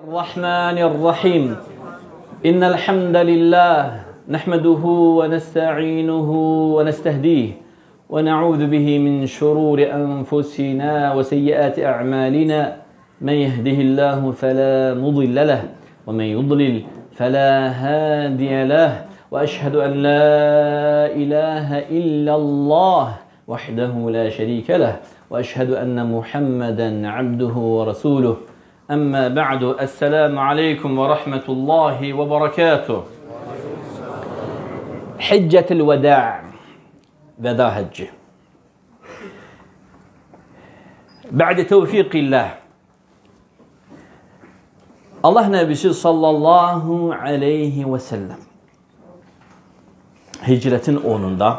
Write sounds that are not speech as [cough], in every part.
الرحمن الرحيم. إن الحمد لله نحمده ونستعينه ونستهديه ونعوذ به من شرور أنفسنا وسيئات أعمالنا. من يهده الله فلا مضل له ومن يضلل فلا هادي له وأشهد أن لا إله إلا الله وحده لا شريك له وأشهد أن محمدا عبده ورسوله. أما بعد السلام عليكم ورحمة الله وبركاته. حجة الوداع بدا بذاهج بعد توفيق الله الله نبي صلى الله عليه وسلم. هجرة أونندا.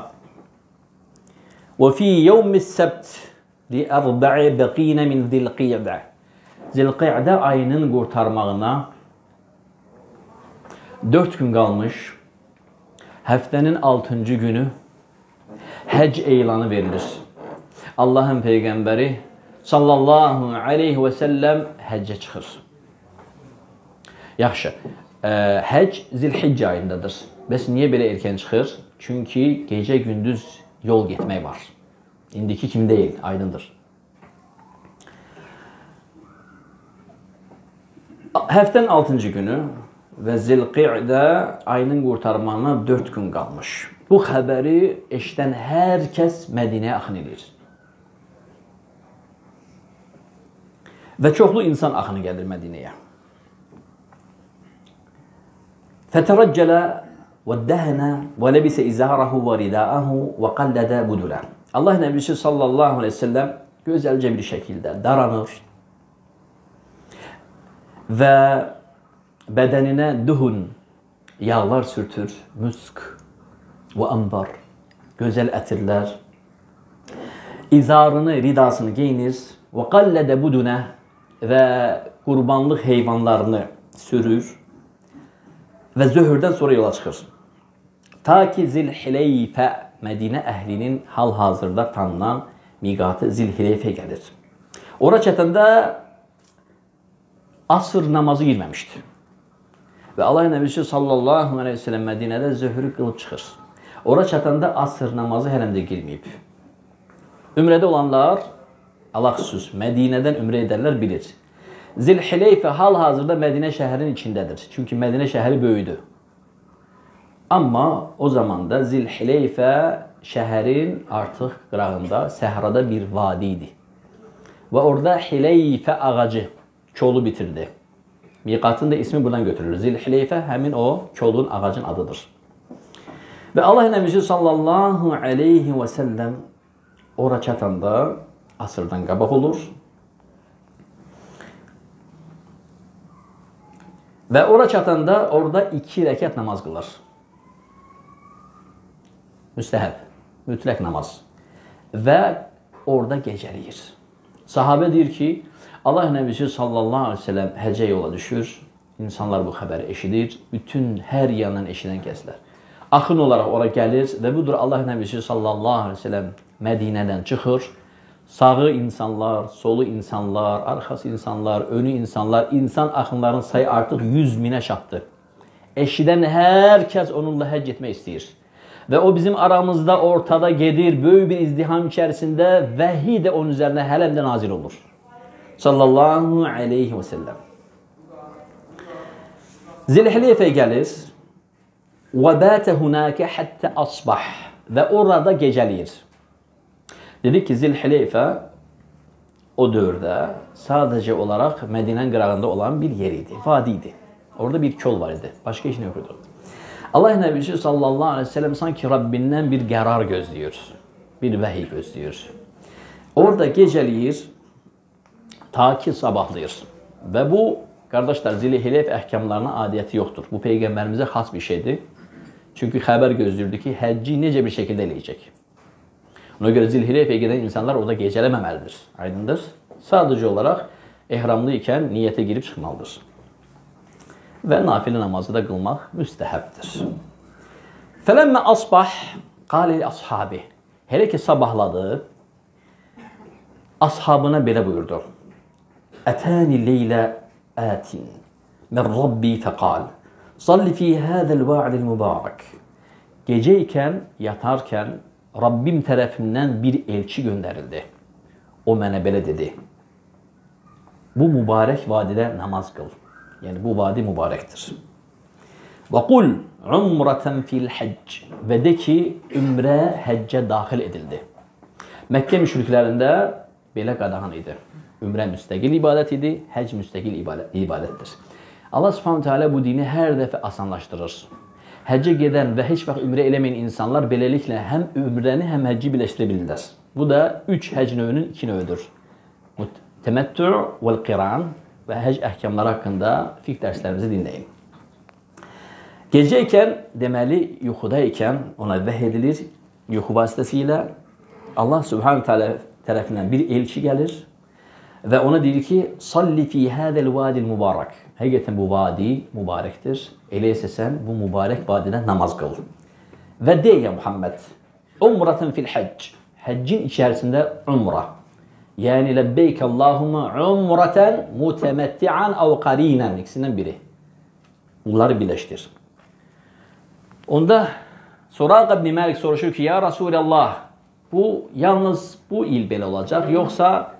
وفي يوم السبت لأربع بقين من ذي القعدة Zilqiyyədə ayının qurtarmağına 4 gün qalmış həftənin 6-cı günü həc elanı verilir. Allahın Peyğəmbəri sallallahu aleyhi və səlləm həccə çıxır. Yaxşı, ə, həc zilhiccə ayındadır. Bəs niyə belə erkən çıxır? Çünki gecə gündüz yol getmək var. İndiki kimi deyil, aydındır. Həftənin 6-cı günü və Zilqi'də ayının qurtarmağına 4 gün qalmış. Bu xəbəri eşidən hər kəs Mədinəyə axın edir. Və çoxlu insan axını gəlir Mədinəyə. Fətərəccələ və dəhənə və ləbisə izarahu və ridaahu və qallədə budulə. Allah Nəbisi sallallahu aleyhi ve sellem gözəlcə bir şəkildə daranır və bədəninə duhun, yağlar sürtür, müsk və ambar, gözəl ətirlər, izarını, ridasını geyinir və qallədə budunə və qurbanlıq heyvanlarını sürür və zöhrdən sonra yola çıxır. Ta ki Zilhileyfə Mədinə əhlinin hal-hazırda tanınan miqatı Zilhileyfə gəlir. Ora çətəndə asr namazı girməmişdi. Və Allah Nəbisi sallallahu aleyhi ve sellem Mədinədə zöhrü qılıb çıxır. Ora çatanda asr namazı hələm də girməyib. Ümrədə olanlar, Allah xüsus, Mədinədən ümrə edərlər, bilir. Zilhileyfə hal-hazırda Mədinə şəhərinin içindədir. Çünki Mədinə şəhəri böyüdü. Amma o zamanda Zilhileyfə şəhərin artıq qırağında, səhrada bir vadi idi. Və orada Hileyfə ağacı kolu bitirdi. Miqatın da ismi buradan götürülür. Zilhileyfə həmin o kolun ağacın adıdır. Və Allah Nəbisi sallallahu aleyhi və səlləm ora çatanda asırdan qabaq olur. Və ora çatanda orada iki rəkət namaz qılar. Müstəhəb, mütləq namaz. Və orada gecələyir. Sahabə deyir ki, Allah Nəbisi sallallahu aleyhi ve sellem həcə yola düşür. İnsanlar bu xəbəri eşidir. Bütün hər yandan eşidən kəslər. Axın olaraq ora gəlir və budur Allah Nəbisi sallallahu aleyhi ve sellem Mədinədən çıxır. Sağı insanlar, solu insanlar, arxası insanlar, önü insanlar, insan axınlarının sayı artıq 100 minə çatdı. Eşidən hər kəs onunla həcc etmək istəyir. Və o bizim aramızda ortada gedir, böyük bir izdiham içərisində vəhi də onun üzərinə hələm də nazil olur. Sallallahu aleyhi və səlləm. Zilhileyfə gəlir və bətə hunəkə həttə asbah və orada gecəliyir. Dedik ki, Zilhileyfə o dövrdə sadəcə olaraq Mədinənin qırağında olan bir yer idi, vadi idi. Orada bir kol var idi, başqa heç nə yox idi. Allah Nəbisi sallallahu aleyhi ve sellem sanki Rabbindən bir qərar gözləyir, bir vəhiy gözləyir. Orada gecəliyir, ta ki sabahlayır. Və bu, qardaşlar, Zilhileyf əhkamlarına adiyyəti yoxdur. Bu Peyğəmbərimizə xas bir şeydir. Çünki xəbər gözləyirdi ki, həcci necə bir şəkildə eləyəcək. Ona görə Zilhileyfə gedən insanlar orada gecələməməlidir. Aydındır? Sadəcə olaraq ehramlı ikən niyyətə girib çıxmalıdır. Və nafilə namazı da qılmaq müstəhəbdir. Fələmmə asbah qali ashabi. Elə ki sabahladı, ashabına belə buyurdu. Ətəni leylə ətin. min Rabbi fekal. Salli fi hâzel va'dil mübarek. Geceyken, yatarken Rabbim tərəfindən bir elçi göndərildi. O mənə belə dedi. Bu mübarək vadidə namaz qıl. Yəni bu vadi mübarəkdir. Və qul umratan fil həcc. Və de ki, ümrə həccə daxil edildi. Məkkə müşriklərində belə qadağan idi. Ümrə müstəqil ibadət idi, həcc müstəqil ibadət, ibadətdir. Allah Subhanahu taala bu dini hər dəfə asanlaşdırır. Həccə gedən və heç vaxt ümrə eləməyən insanlar beləliklə həm ümrəni, həm həcci birləşdirə bilirlər. Bu da 3 həcc növünün 2 növüdür. Təməttü və qiran və həcc əhkamları haqqında fiqh dərslərimizi dinləyin. Gecəykən, deməli, yuxudaykən ona vəh edilir. Yuxu vasitəsilə Allah Subhanahu taala tərəfindən bir elçi gəlir və ona deyir ki, "Salli fi hadal vadil mübarək." Həqiqətən bu vadi mübarəkdir. Elə isə sən bu mübarək vadidə namaz qıl. Və de ya Muhammed, umratun fil həcc. Həccin içərisində umra. Yəni lebbeyk Allahumma umratan mutamatti'an aw qarinan ikisindən biri. Bunları birləşdir. Onda Suraq ibn Malik soruşur ki, ya Resulallah, bu yalnız bu il belə olacaq, yoxsa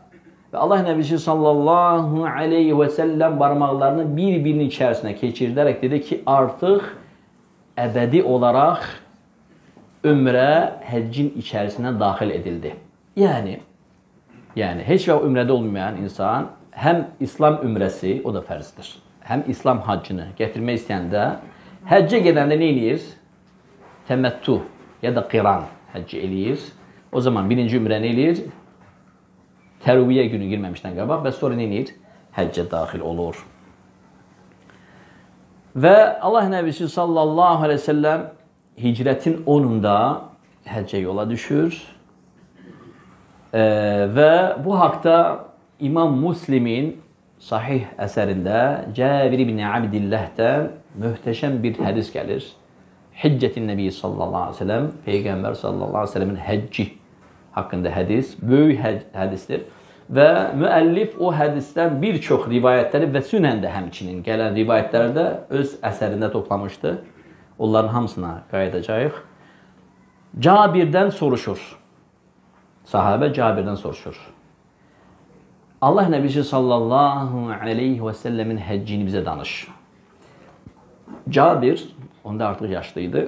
və Allah Nəbisi sallallahu aleyhi və səlləm barmaqlarını bir-birinin içərisinə keçirdərək dedi ki, artıq əbədi olaraq ömrə həccin içərisinə daxil edildi. Yəni, yəni heç vaxt ömrədə olmayan insan həm İslam ümrəsi, o da fərzdir, həm İslam haccını gətirmək istəyəndə həccə gedəndə nə edir? təməttü ya da qiran həcc eləyir. O zaman birinci ümrəni eləyir. Tərviyyə günü girməmişdən qabaq və sonra nə eləyir? Həccə daxil olur. Və Allah Nəbisi sallallahu aleyhi ve sellem hicrətin 10-unda həccə yola düşür. E, və bu haqda İmam Muslimin sahih əsərində Cəbir ibn Abdilləhdən möhtəşəm bir hədis gəlir. Hiccətin Nəbi sallallahu əleyhi və səlləm peyğəmbər sallallahu əleyhi və səlləmin həcci haqqında hədis böyük hədisdir və müəllif o hədisdən bir çox rivayətləri və sünən də həmçinin gələn rivayətlərdə öz əsərində toplamışdı. Onların hamısına qayıdacağıq. Cabirdən soruşur. Sahabə Cabirdən soruşur. Allah Nəbisi sallallahu əleyhi və səlləmin həccini bizə danış. Cabir onda artıq yaşlı idi.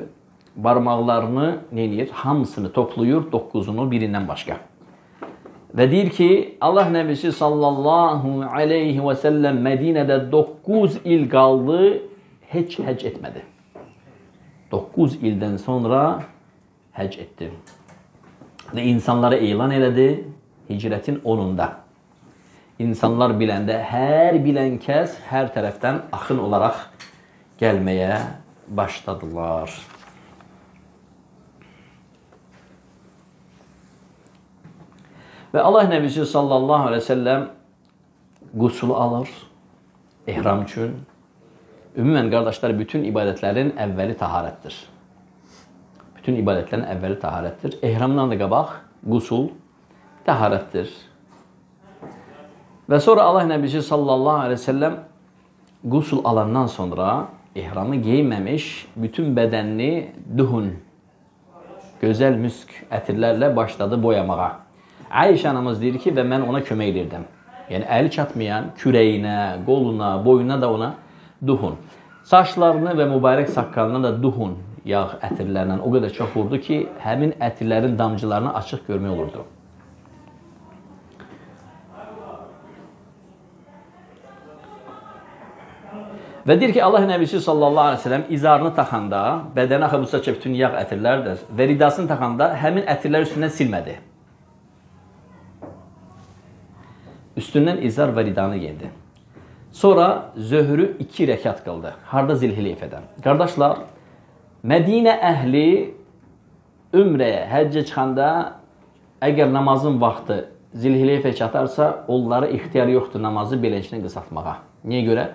Barmaqlarını nə edir? Hamısını toplayır, 9-unu birindən başqa. Və deyir ki, Allah Nəbisi sallallahu aleyhi və səlləm Mədinədə 9 il qaldı, heç həcc etmədi. 9 ildən sonra həcc etdi. Və insanlara elan elədi hicrətin 10-unda. İnsanlar biləndə hər bilən kəs hər tərəfdən axın olaraq gəlməyə başladılar. Və Allah Nəbisi sallallahu aleyhi ve sellem qusulu alır ehram üçün. Ümumən qardaşlar, bütün ibadətlərin əvvəli taharətdir. Bütün ibadətlərin əvvəli taharətdir. Ehramdan da qabaq qusul taharətdir. Və sonra Allah Nəbisi sallallahu aleyhi ve sellem qusul alandan sonra ehramı geyinməmiş bütün bədənini duhun, gözəl müsk ətirlərlə başladı boyamağa. Ayşə anamız deyir ki, və mən ona kömək edirdim. Yəni əli çatmayan kürəyinə, qoluna, boyuna da ona duhun. Saçlarını və mübarək saqqalına da duhun yağ ətirlərlə o qədər çox vurdu ki, həmin ətirlərin damcılarını açıq görmək olurdu. Və deyir ki, Allah Nəbisi sallallahu aleyhi ve sellem izarını taxanda, bədəni axı bu saça bütün yağ ətirlərdir və ridasını taxanda həmin ətirlər üstündən silmədi. Üstündən izar və ridanı giydi. Sonra zöhrü iki rəkat qıldı. Harda Zilhileyfədən. Qardaşlar, Mədinə əhli ümrəyə, həccə çıxanda əgər namazın vaxtı Zilhileyfə çatarsa, onlara ixtiyar yoxdur namazı beləçinə qısaltmağa. Niyə görə?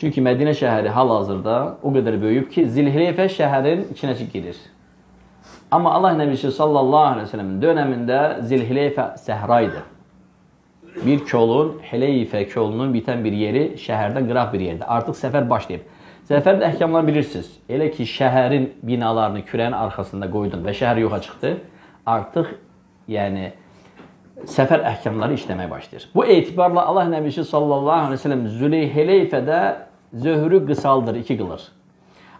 Çünki Mədinə şəhəri hal-hazırda o qədər böyüyüb ki, Zilhileyfə şəhərin içinə girir. Amma Allah Nəbisi sallallahu əleyhi və səlləmin dövründə Zilhileyfə səhra idi. Bir kolun, Hileyfə kolunun bitən bir yeri şəhərdən qıraq bir yerdə. Artıq səfər başlayıb. Səfər də əhkamlarını bilirsiniz. Elə ki, şəhərin binalarını kürəyin arxasında qoydun və şəhər yoxa çıxdı, artıq yəni səfər əhkamları işləməyə başlayır. Bu etibarla Allah Nəbisi sallallahu əleyhi və səlləm Züleyheleyfədə zöhrü qısaldır, iki qılır.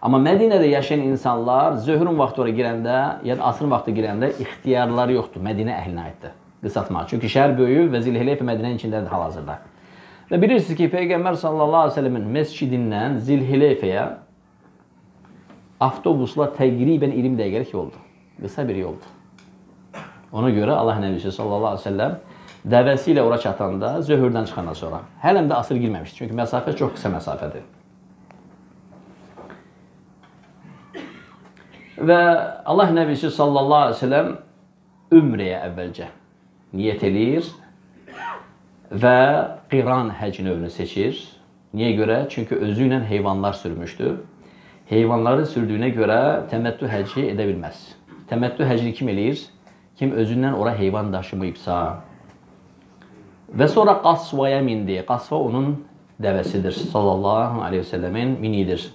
Amma Mədinədə yaşayan insanlar zöhrün vaxtı ora girəndə, ya da asrın vaxtı girəndə ixtiyarları yoxdur. Mədinə əhlinə aiddir. Qısaltmaq. Çünki şəhər böyük və Zilhileyfə Mədinənin içindədir hal-hazırda. Və bilirsiniz ki, Peyğəmbər sallallahu əleyhi və səlləmin məscidindən Zilhileyfəyə avtobusla təqribən 20 dəqiqəlik yoldur. Qısa bir yoldur. Ona görə Allah Nəbisi sallallahu əleyhi və səlləm dəvəsi ilə ora çatanda zöhrdən çıxandan sonra hələm də asır girməmişdi. Çünki məsafə çox qısa məsafədir. Və Allah Nəbisi sallallahu əleyhi və səlləm ümrəyə əvvəlcə niyyət eləyir və qiran həcc növünü seçir. Niyə görə? Çünki özü ilə heyvanlar sürmüşdü. Heyvanları sürdüyünə görə təməttü həcci edə bilməz. Təməttü həccini kim eləyir? Kim özündən ora heyvan daşımayıbsa. Və sonra Qasvaya mindi. Qasva onun dəvəsidir. Sallallahu aleyhi ve sellemin minidir.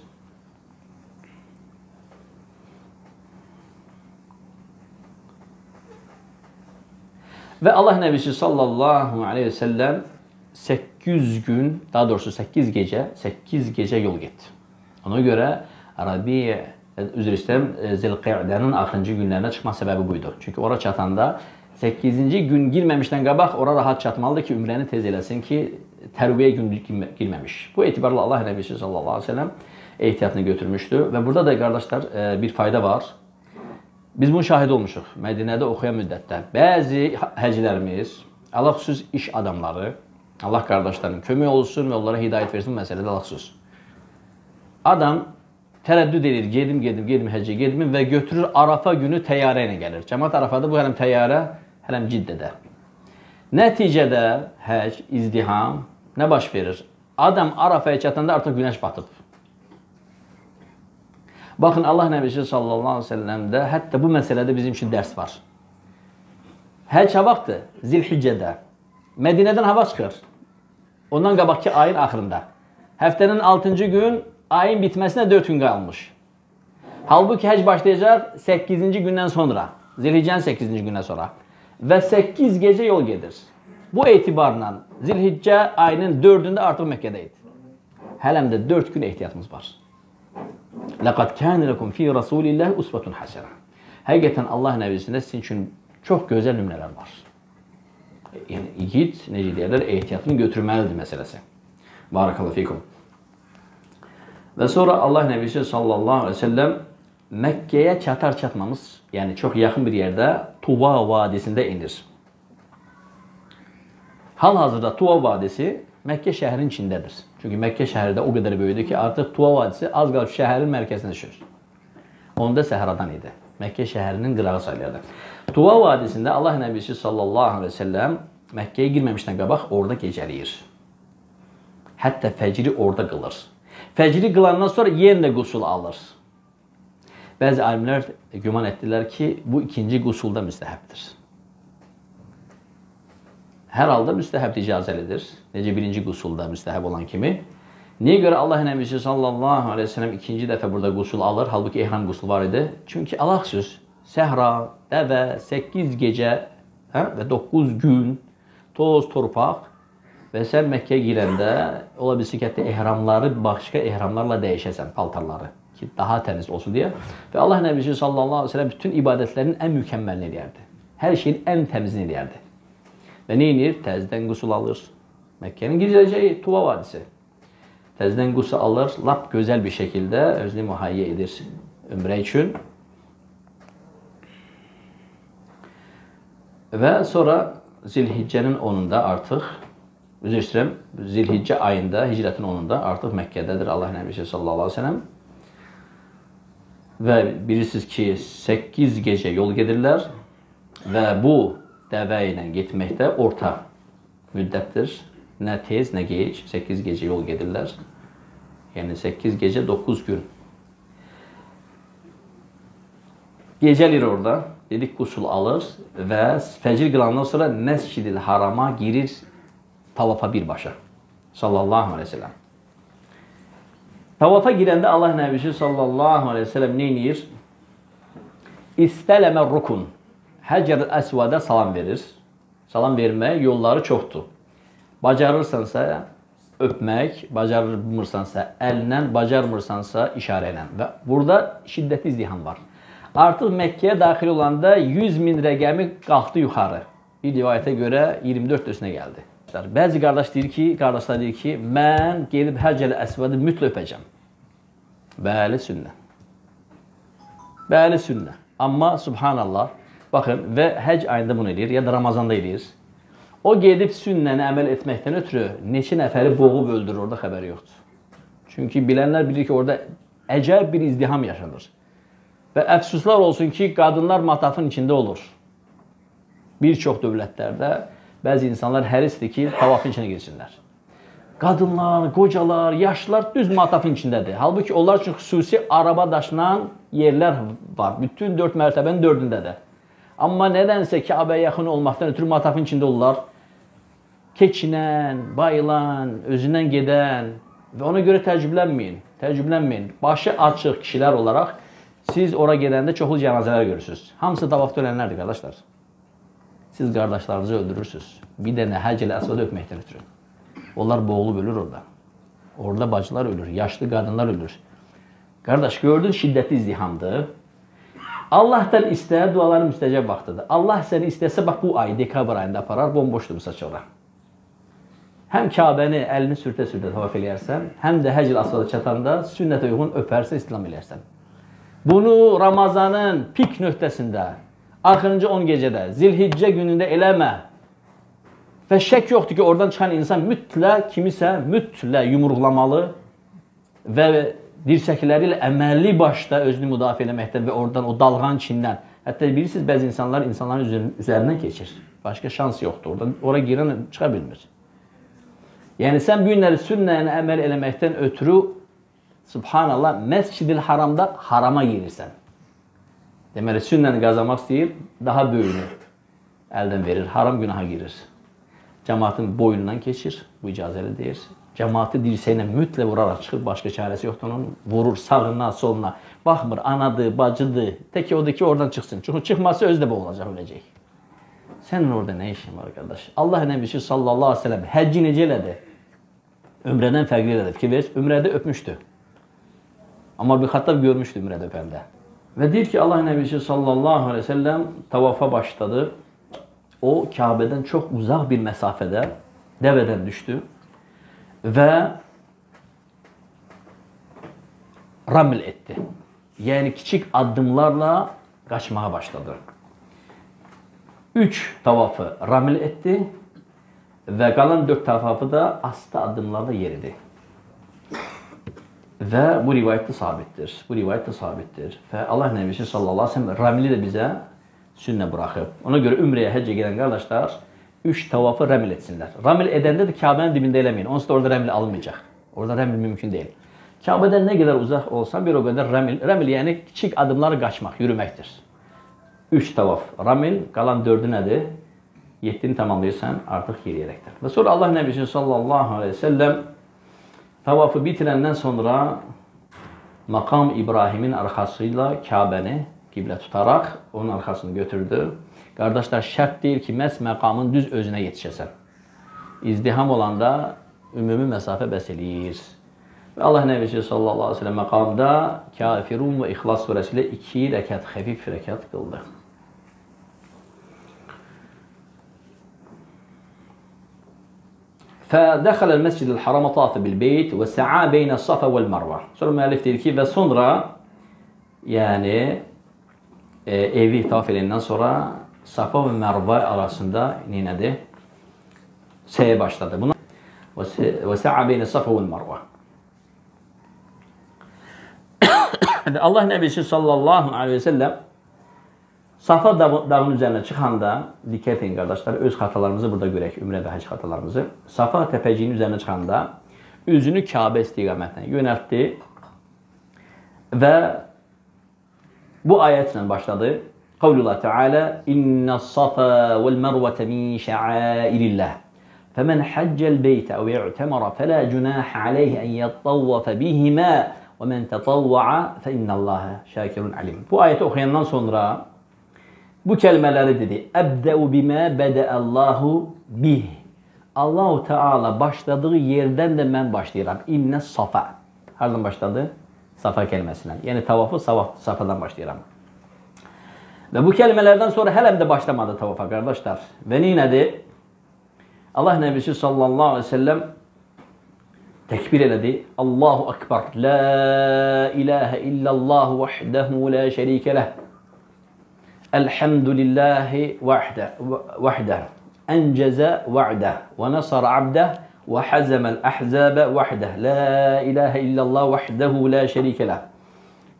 Və Allah Nəbisi sallallahu aleyhi və səlləm 800 gün, daha doğrusu 8 gecə, 8 gecə yol getdi. Ona görə Rabi üzr istəyirəm, Zilqədənin axırıncı günlərinə çıxma səbəbi buydu. Çünki ora çatanda 8-ci gün girməmişdən qabaq ora rahat çatmalıdır ki, ümrəni tez eləsin ki, tərbiyə gün girməmiş. Bu etibarla Allah Nəbisi sallallahu aleyhi və səlləm ehtiyatını götürmüşdü və burada da qardaşlar bir fayda var. Biz bunun şahid olmuşuq Mədinədə oxuyan müddətdə. Bəzi həclərimiz, xüsus iş adamları, Allah qardaşlarının kömək olsun və onlara hidayət versin məsələdə xüsus. Adam tərəddüd edir, gedim, gedim, gedim həccə, gedim və götürür Arafa günü təyyarə ilə gəlir. Cəmaat Arafada bu hələm təyyarə, hələm ciddədə. Nəticədə həcc, izdiham nə baş verir? Adam Arafaya çatanda artıq günəş batıb. Baxın Allah Nəbisi sallallahu əleyhi və səlləmdə hətta bu məsələdə bizim üçün dərs var. Həcc vaxtı Zilhiccədə. Mədinədən hava çıxır. Ondan qabaqki ayın axırında. Həftənin 6-cı gün ayın bitməsinə 4 gün qalmış. Halbuki həcc başlayacaq 8-ci gündən sonra. Zilhiccənin 8-ci gündən sonra. Və 8 gecə yol gedir. Bu etibarla Zilhiccə ayının 4-ündə artıq Məkkədə idi. Hələm də 4 gün ehtiyatımız var. Laqad kana lakum fi rasulillahi uswatun hasana. Həqiqətən Allah nəbisində sizin üçün çox gözəl nümunələr var. Yəni igid, necə deyirlər, ehtiyatını götürməlidir məsələsi. Barakallahu fikum. Və sonra Allah nəbisi sallallahu əleyhi və səlləm Məkkəyə çatar çatmamız, yəni çox yaxın bir yerdə Tuva vadisində enir. Hal-hazırda Tuva vadisi Məkkə şəhərinin içindədir. Çünki Məkkə şəhəri də o qədər böyükdür ki, artıq Tuva vadisi az qalıb şəhərin mərkəzinə düşür. Onda səhradan idi. Məkkə şəhərinin qırağı sayılırdı. Tuva vadisində Allah Nəbisi sallallahu əleyhi və səlləm Məkkəyə girməmişdən qabaq orada gecələyir. Hətta fəcri orada qılır. Fəcri qılandan sonra yenə qusul alır. Bəzi alimlər güman etdilər ki, bu ikinci qusulda müstəhəbdir hər halda müstəhəb icazəlidir. Necə birinci qusulda müstəhəb olan kimi. Niyə görə Allah Nəbisi sallallahu əleyhi və səlləm ikinci dəfə burada qusul alır, halbuki ehram qusulu var idi? Çünki Allah söz səhra, dəvə, 8 gecə hə, və 9 gün toz, torpaq və sən Məkkəyə girəndə ola bilsin ki, hətta ehramları başqa ehramlarla dəyişəsən paltarları ki, daha təmiz olsun deyə. Və Allah Nəbisi sallallahu əleyhi və səlləm bütün ibadətlərin ən mükəmməlini eləyərdi. Hər şeyin ən təmizini eləyərdi. Və nə edir? Təzdən qusul alır. Məkkənin girəcəyi Tuva vadisi. Təzdən qusul alır, lap gözəl bir şəkildə özünü mühayyə edir ömrə üçün. Və sonra Zilhiccənin 10-unda artıq üzr istəyirəm, Zilhiccə ayında, hicrətin 10-unda artıq Məkkədədir Allah Nəbisi sallallahu əleyhi və səlləm. Və bilirsiniz ki, 8 gecə yol gedirlər və bu dəvə ilə getməkdə orta müddətdir. Nə tez, nə gec, 8 gecə yol gedirlər. Yəni 8 gecə 9 gün. Gecəlir orada, dedik qusul alır və fəcr qılandan sonra Məscid-i Harama girir tavafa birbaşa. Sallallahu aleyhi ve sellem. Tavafa girəndə Allah Nəbisi sallallahu aleyhi ve sellem nə edir? İstələmə rukun. Həcər əsvada salam verir. Salam vermək yolları çoxdur. Bacarırsansa öpmək, bacarmırsansa əllə, bacarmırsansa işarə ilə. Və burada şiddətli izdiham var. Artıq Məkkəyə daxil olanda 100 min rəqəmi qalxdı yuxarı. Bir rivayətə görə 24 dösünə gəldi. Bəzi qardaş deyir ki, qardaşlar deyir ki, mən gedib Həcəl Əsvədi mütləq öpəcəm. Bəli, sünnə. Bəli, sünnə. Amma subhanallah, baxın və həcc ayında bunu eləyir, ya da Ramazanda eləyir. O gedib sünnəni əməl etməkdən ötürü neçə nəfəri boğub öldürür, orada xəbəri yoxdur. Çünki bilənlər bilir ki, orada əcəb bir izdiham yaşanır. Və əfsuslar olsun ki, qadınlar matafın içində olur. Bir çox dövlətlərdə bəzi insanlar hərisdir ki, tavafın içinə girsinlər. Qadınlar, qocalar, yaşlılar düz matafın içindədir. Halbuki onlar üçün xüsusi araba daşınan yerlər var. Bütün dörd mərtəbənin dördündədir. Amma nədənsə Kəbəyə yaxın olmaqdan ötürü matafın içində olurlar. Keçinən, bayılan, özündən gedən və ona görə təəccüblənməyin. Təəccüblənməyin. Başı açıq kişilər olaraq siz ora gedəndə çoxlu cənazələr görürsüz. Hamısı tavafda ölənlərdir, qardaşlar. Siz qardaşlarınızı öldürürsüz. Bir dənə həcc ilə əsvada öpməkdən ötürü. Onlar boğulub ölür orada. Orada bacılar ölür, yaşlı qadınlar ölür. Qardaş, gördün şiddətli izdihamdır. Allahdan istə, duaların müstəcəb vaxtıdır. Allah səni istəsə, bax bu ay, dekabr ayında aparar, bomboşdursa sonra. Həm Kəbəni əlini sürtə-sürtə tavaf eləyərsən, həm də həcc asfada çatanda sünnətə uyğun öpərsən, islam eləyərsən. Bunu Ramazanın pik nöqtəsində, axırıncı 10 gecədə, zilhiccə günündə eləmə. Və şək yoxdur ki, oradan çıxan insan mütləq kimisə mütləq yumruqlamalı və dirsəkləri ilə əməlli başda özünü müdafiə etməkdən və oradan o dalğan içindən. Hətta bilirsiniz, bəzi insanlar insanların üzərindən keçir. Başqa şans yoxdur. Oradan ora girən çıxa bilmir. Yəni sən bu günləri sünnəyə əməl eləməkdən ötürü subhanallah Məscid-i Haramda harama girirsən. Deməli sünnəni qazanmaq istəyir, daha böyüyünü əldən verir, haram günaha girir. Cəmaatın boynundan keçir, bu icazəli deyir. Cəmaatı dirsəylə mütləq vuraraq çıxır, başqa çarəsi yoxdur onun. Vurur sağına, soluna. Baxmır, anadır, bacıdır. Tək ki, odur ki, oradan çıxsın. Çünki çıxması özü də boğulacaq, öləcək. Sənin orada nə işin var, qardaş? Allah Nəbisi sallallahu aleyhi ve sellem həcci necə elədi? Ömrədən fərqli elədi. Fikir verirsiniz, ömrədə öpmüşdü. Amma bir xattab görmüşdü ömrədə öpəndə. Və deyir ki, Allah Nəbisi sallallahu aleyhi ve sellem tavafa başladı. O, Kabədən çox uzaq bir məsafədə dəvədən düşdü və ramil etdi. Yəni kiçik addımlarla qaçmağa başladı. 3 tavafı ramil etdi və qalan 4 tavafı da asta addımlarla yeridi. Və bu rivayətdə sabitdir. Bu rivayətdə sabitdir. Və Allah Nəbisi sallallahu əleyhi və səlləm ramili də bizə sünnə buraxıb. Ona görə ümrəyə həccə gedən qardaşlar 3 tavafı rəmil etsinlər. Rəmil edəndə də Kəbənin dibində eləməyin. Onsuz da orada rəmil alınmayacaq. Orada rəmil mümkün deyil. Kəbədən nə qədər uzaq olsan, bir o qədər rəmil. Rəmil yəni kiçik addımları qaçmaq, yürüməkdir. 3 tavaf rəmil, qalan 4-ü nədir? 7-ni tamamlayırsan, artıq yeriyərəkdir. Və sonra Allah Nəbisi sallallahu əleyhi və səlləm tavafı bitirəndən sonra maqam İbrahimin arxası ilə Kəbəni qiblə tutaraq onun arxasını götürdü Qardaşlar, şərt deyil ki, məhz məqamın düz özünə yetişəsən. İzdiham olanda ümumi məsafə bəs eləyir. Və Allah Nəbisi sallallahu aleyhi ve sellem məqamda Kafirun və İxlas surəsi ilə iki rəkat, xəfif rəkat qıldı. فدخل المسجد الحرام طاف بالبيت وسعى بين الصفا والمروة. Sonra müəllif deyir ki və sonra yəni e, evi tavaf edəndən sonra Safa və Mərva arasında neynədir? Səyə başladı. Buna və sə'a beynə Safa və Mərva. [coughs] Allah Nəbisi sallallahu aleyhi ve sellem Safa dağının üzərinə çıxanda, diqqət edin qardaşlar, öz xatalarımızı burada görək, ümrə və həc xatalarımızı. Safa təpəciyinin üzərinə çıxanda üzünü Kəbə istiqamətinə yönəltdi və bu ayətlə başladı. Qavlullah Teala İnne safa vel mervete min şa'airillah. فمن حج البيت أو يعتمر فلا جناح عليه أن يطوف بهما ومن تطوع فإن الله شاكر عليم. Bu ayeti okuyandan sonra bu kelimeleri dedi. Ebde'u bima bede'allahu bih. Allahu Teala başladığı yerden de ben başlayıram. İnne safa. Hardan başladı? Safa kelimesinden. Yani tavafı safa, safadan başlayıram. Ve bu kelimelerden sonra helem de başlamadı tavafa kardeşler. Ve nedir? Allah Nebisi sallallahu aleyhi ve sellem tekbir elədi. Allahu akbar. La ilahe illallah vahdehu la şerike leh. Elhamdülillahi vahde. Enceze va'de. Ve nasar abde. Ve hazemel ahzabe vahde. La ilahe illallah vahdehu la şerike leh.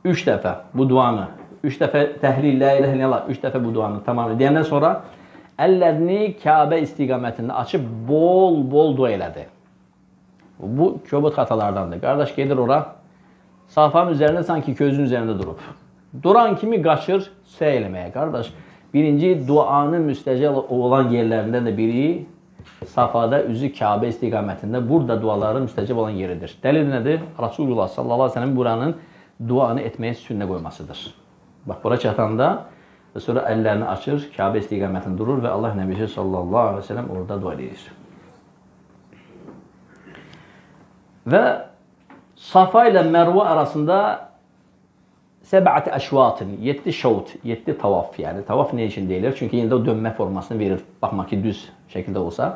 Üç defa bu duanı. Üç defa tehlil la ilahe illallah. Üç defa bu duanı tamamı. Diyenden sonra əllərini Kəbə istiqamətində açıb bol-bol dua elədi. Bu köbut xatalardandır. Qardaş gedir ora, safanın üzərində sanki gözün üzərində durub. Duran kimi qaçır səy eləməyə. Qardaş, birinci duanın müstəcəl olan yerlərindən də biri Safada üzü Kəbə istiqamətində burada duaların müstəcəb olan yeridir. Dəlil nədir? Rasulullah sallallahu əleyhi və səlləm buranın duanı etməyə sünnə qoymasıdır. Bax bura çatanda sonra əllərini açır, Kəbə istiqamətində durur və Allah Nəbisi sallallahu əleyhi və səlləm orada dua edir. Və Safa ilə Mərva arasında səbət əşvatın, 7 şovt, 7 tavaf, yəni tavaf nə üçün deyilir? Çünki yenə də o dönmə formasını verir. Baxma ki, düz şəkildə olsa.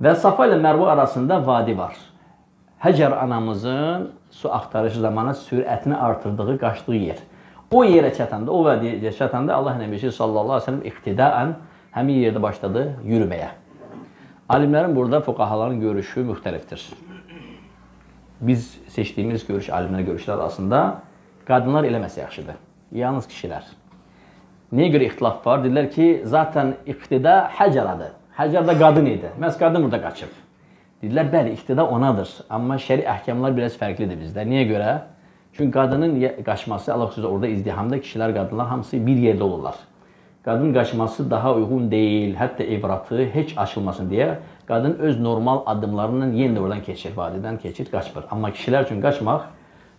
Və Safa ilə Mərva arasında vadi var. Həcər anamızın su axtarışı zamanı sürətini artırdığı, qaçdığı yer. O yerə çatanda, o vadiyə çatanda Allah Nəbisi sallallahu əleyhi və səlləm iqtidaən həmin yerdə başladı yürüməyə. Alimlərin burada fuqahaların görüşü müxtəlifdir. Biz seçdiyimiz görüş, alimlər görüşlər arasında qadınlar eləməsə yaxşıdır. Yalnız kişilər. Nəyə görə ixtilaf var? Deyirlər ki, zaten iqtida Həcəradır. Həcər də qadın idi. Məhz qadın burada qaçıb. Dedilər, bəli, iqtida onadır. Amma şəri əhkamlar biraz fərqlidir bizdə. Niyə görə? Çünki qadının qaçması, Allah xüsusən orada izdihamda kişilər, qadınlar hamısı bir yerdə olurlar. Qadın qaçması daha uyğun deyil, hətta evratı heç açılmasın deyə qadın öz normal addımlarla yenə də oradan keçir, vadidən keçir, qaçmır. Amma kişilər üçün qaçmaq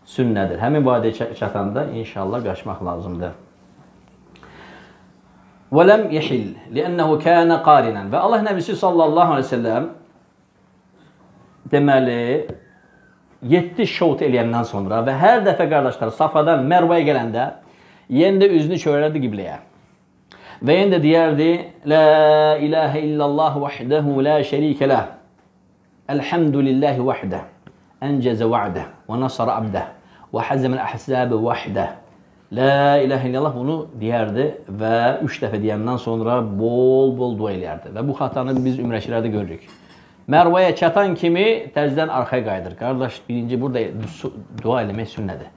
sünnədir. Həmin vadiyə çatanda inşallah qaçmaq lazımdır. وَلَمْ يَحِلْ لِأَنَّهُ كَانَ قَارِنًا Və Allah Nəbisi sallallahu aleyhi ve sellem deməli 7 şovt eləyəndən sonra və hər dəfə qardaşlar Safadan Mərvəyə gələndə yenə də üzünü çevirərdi qibləyə. Və yenə də deyərdi: "La ilahe illallah vahdehu la şerike lah. Elhamdülillahi vahde. Enceze va'de ve nasara abde ve hazemel ahzabe vahde." La ilahe illallah bunu deyərdi və 3 dəfə deyəndən sonra bol-bol dua eləyərdi. Və bu xatanı biz ümrəşilərdə görürük. Mərvəyə çatan kimi təzədən arxaya qayıdır. Qardaş, birinci burada dua eləmək sünnədir.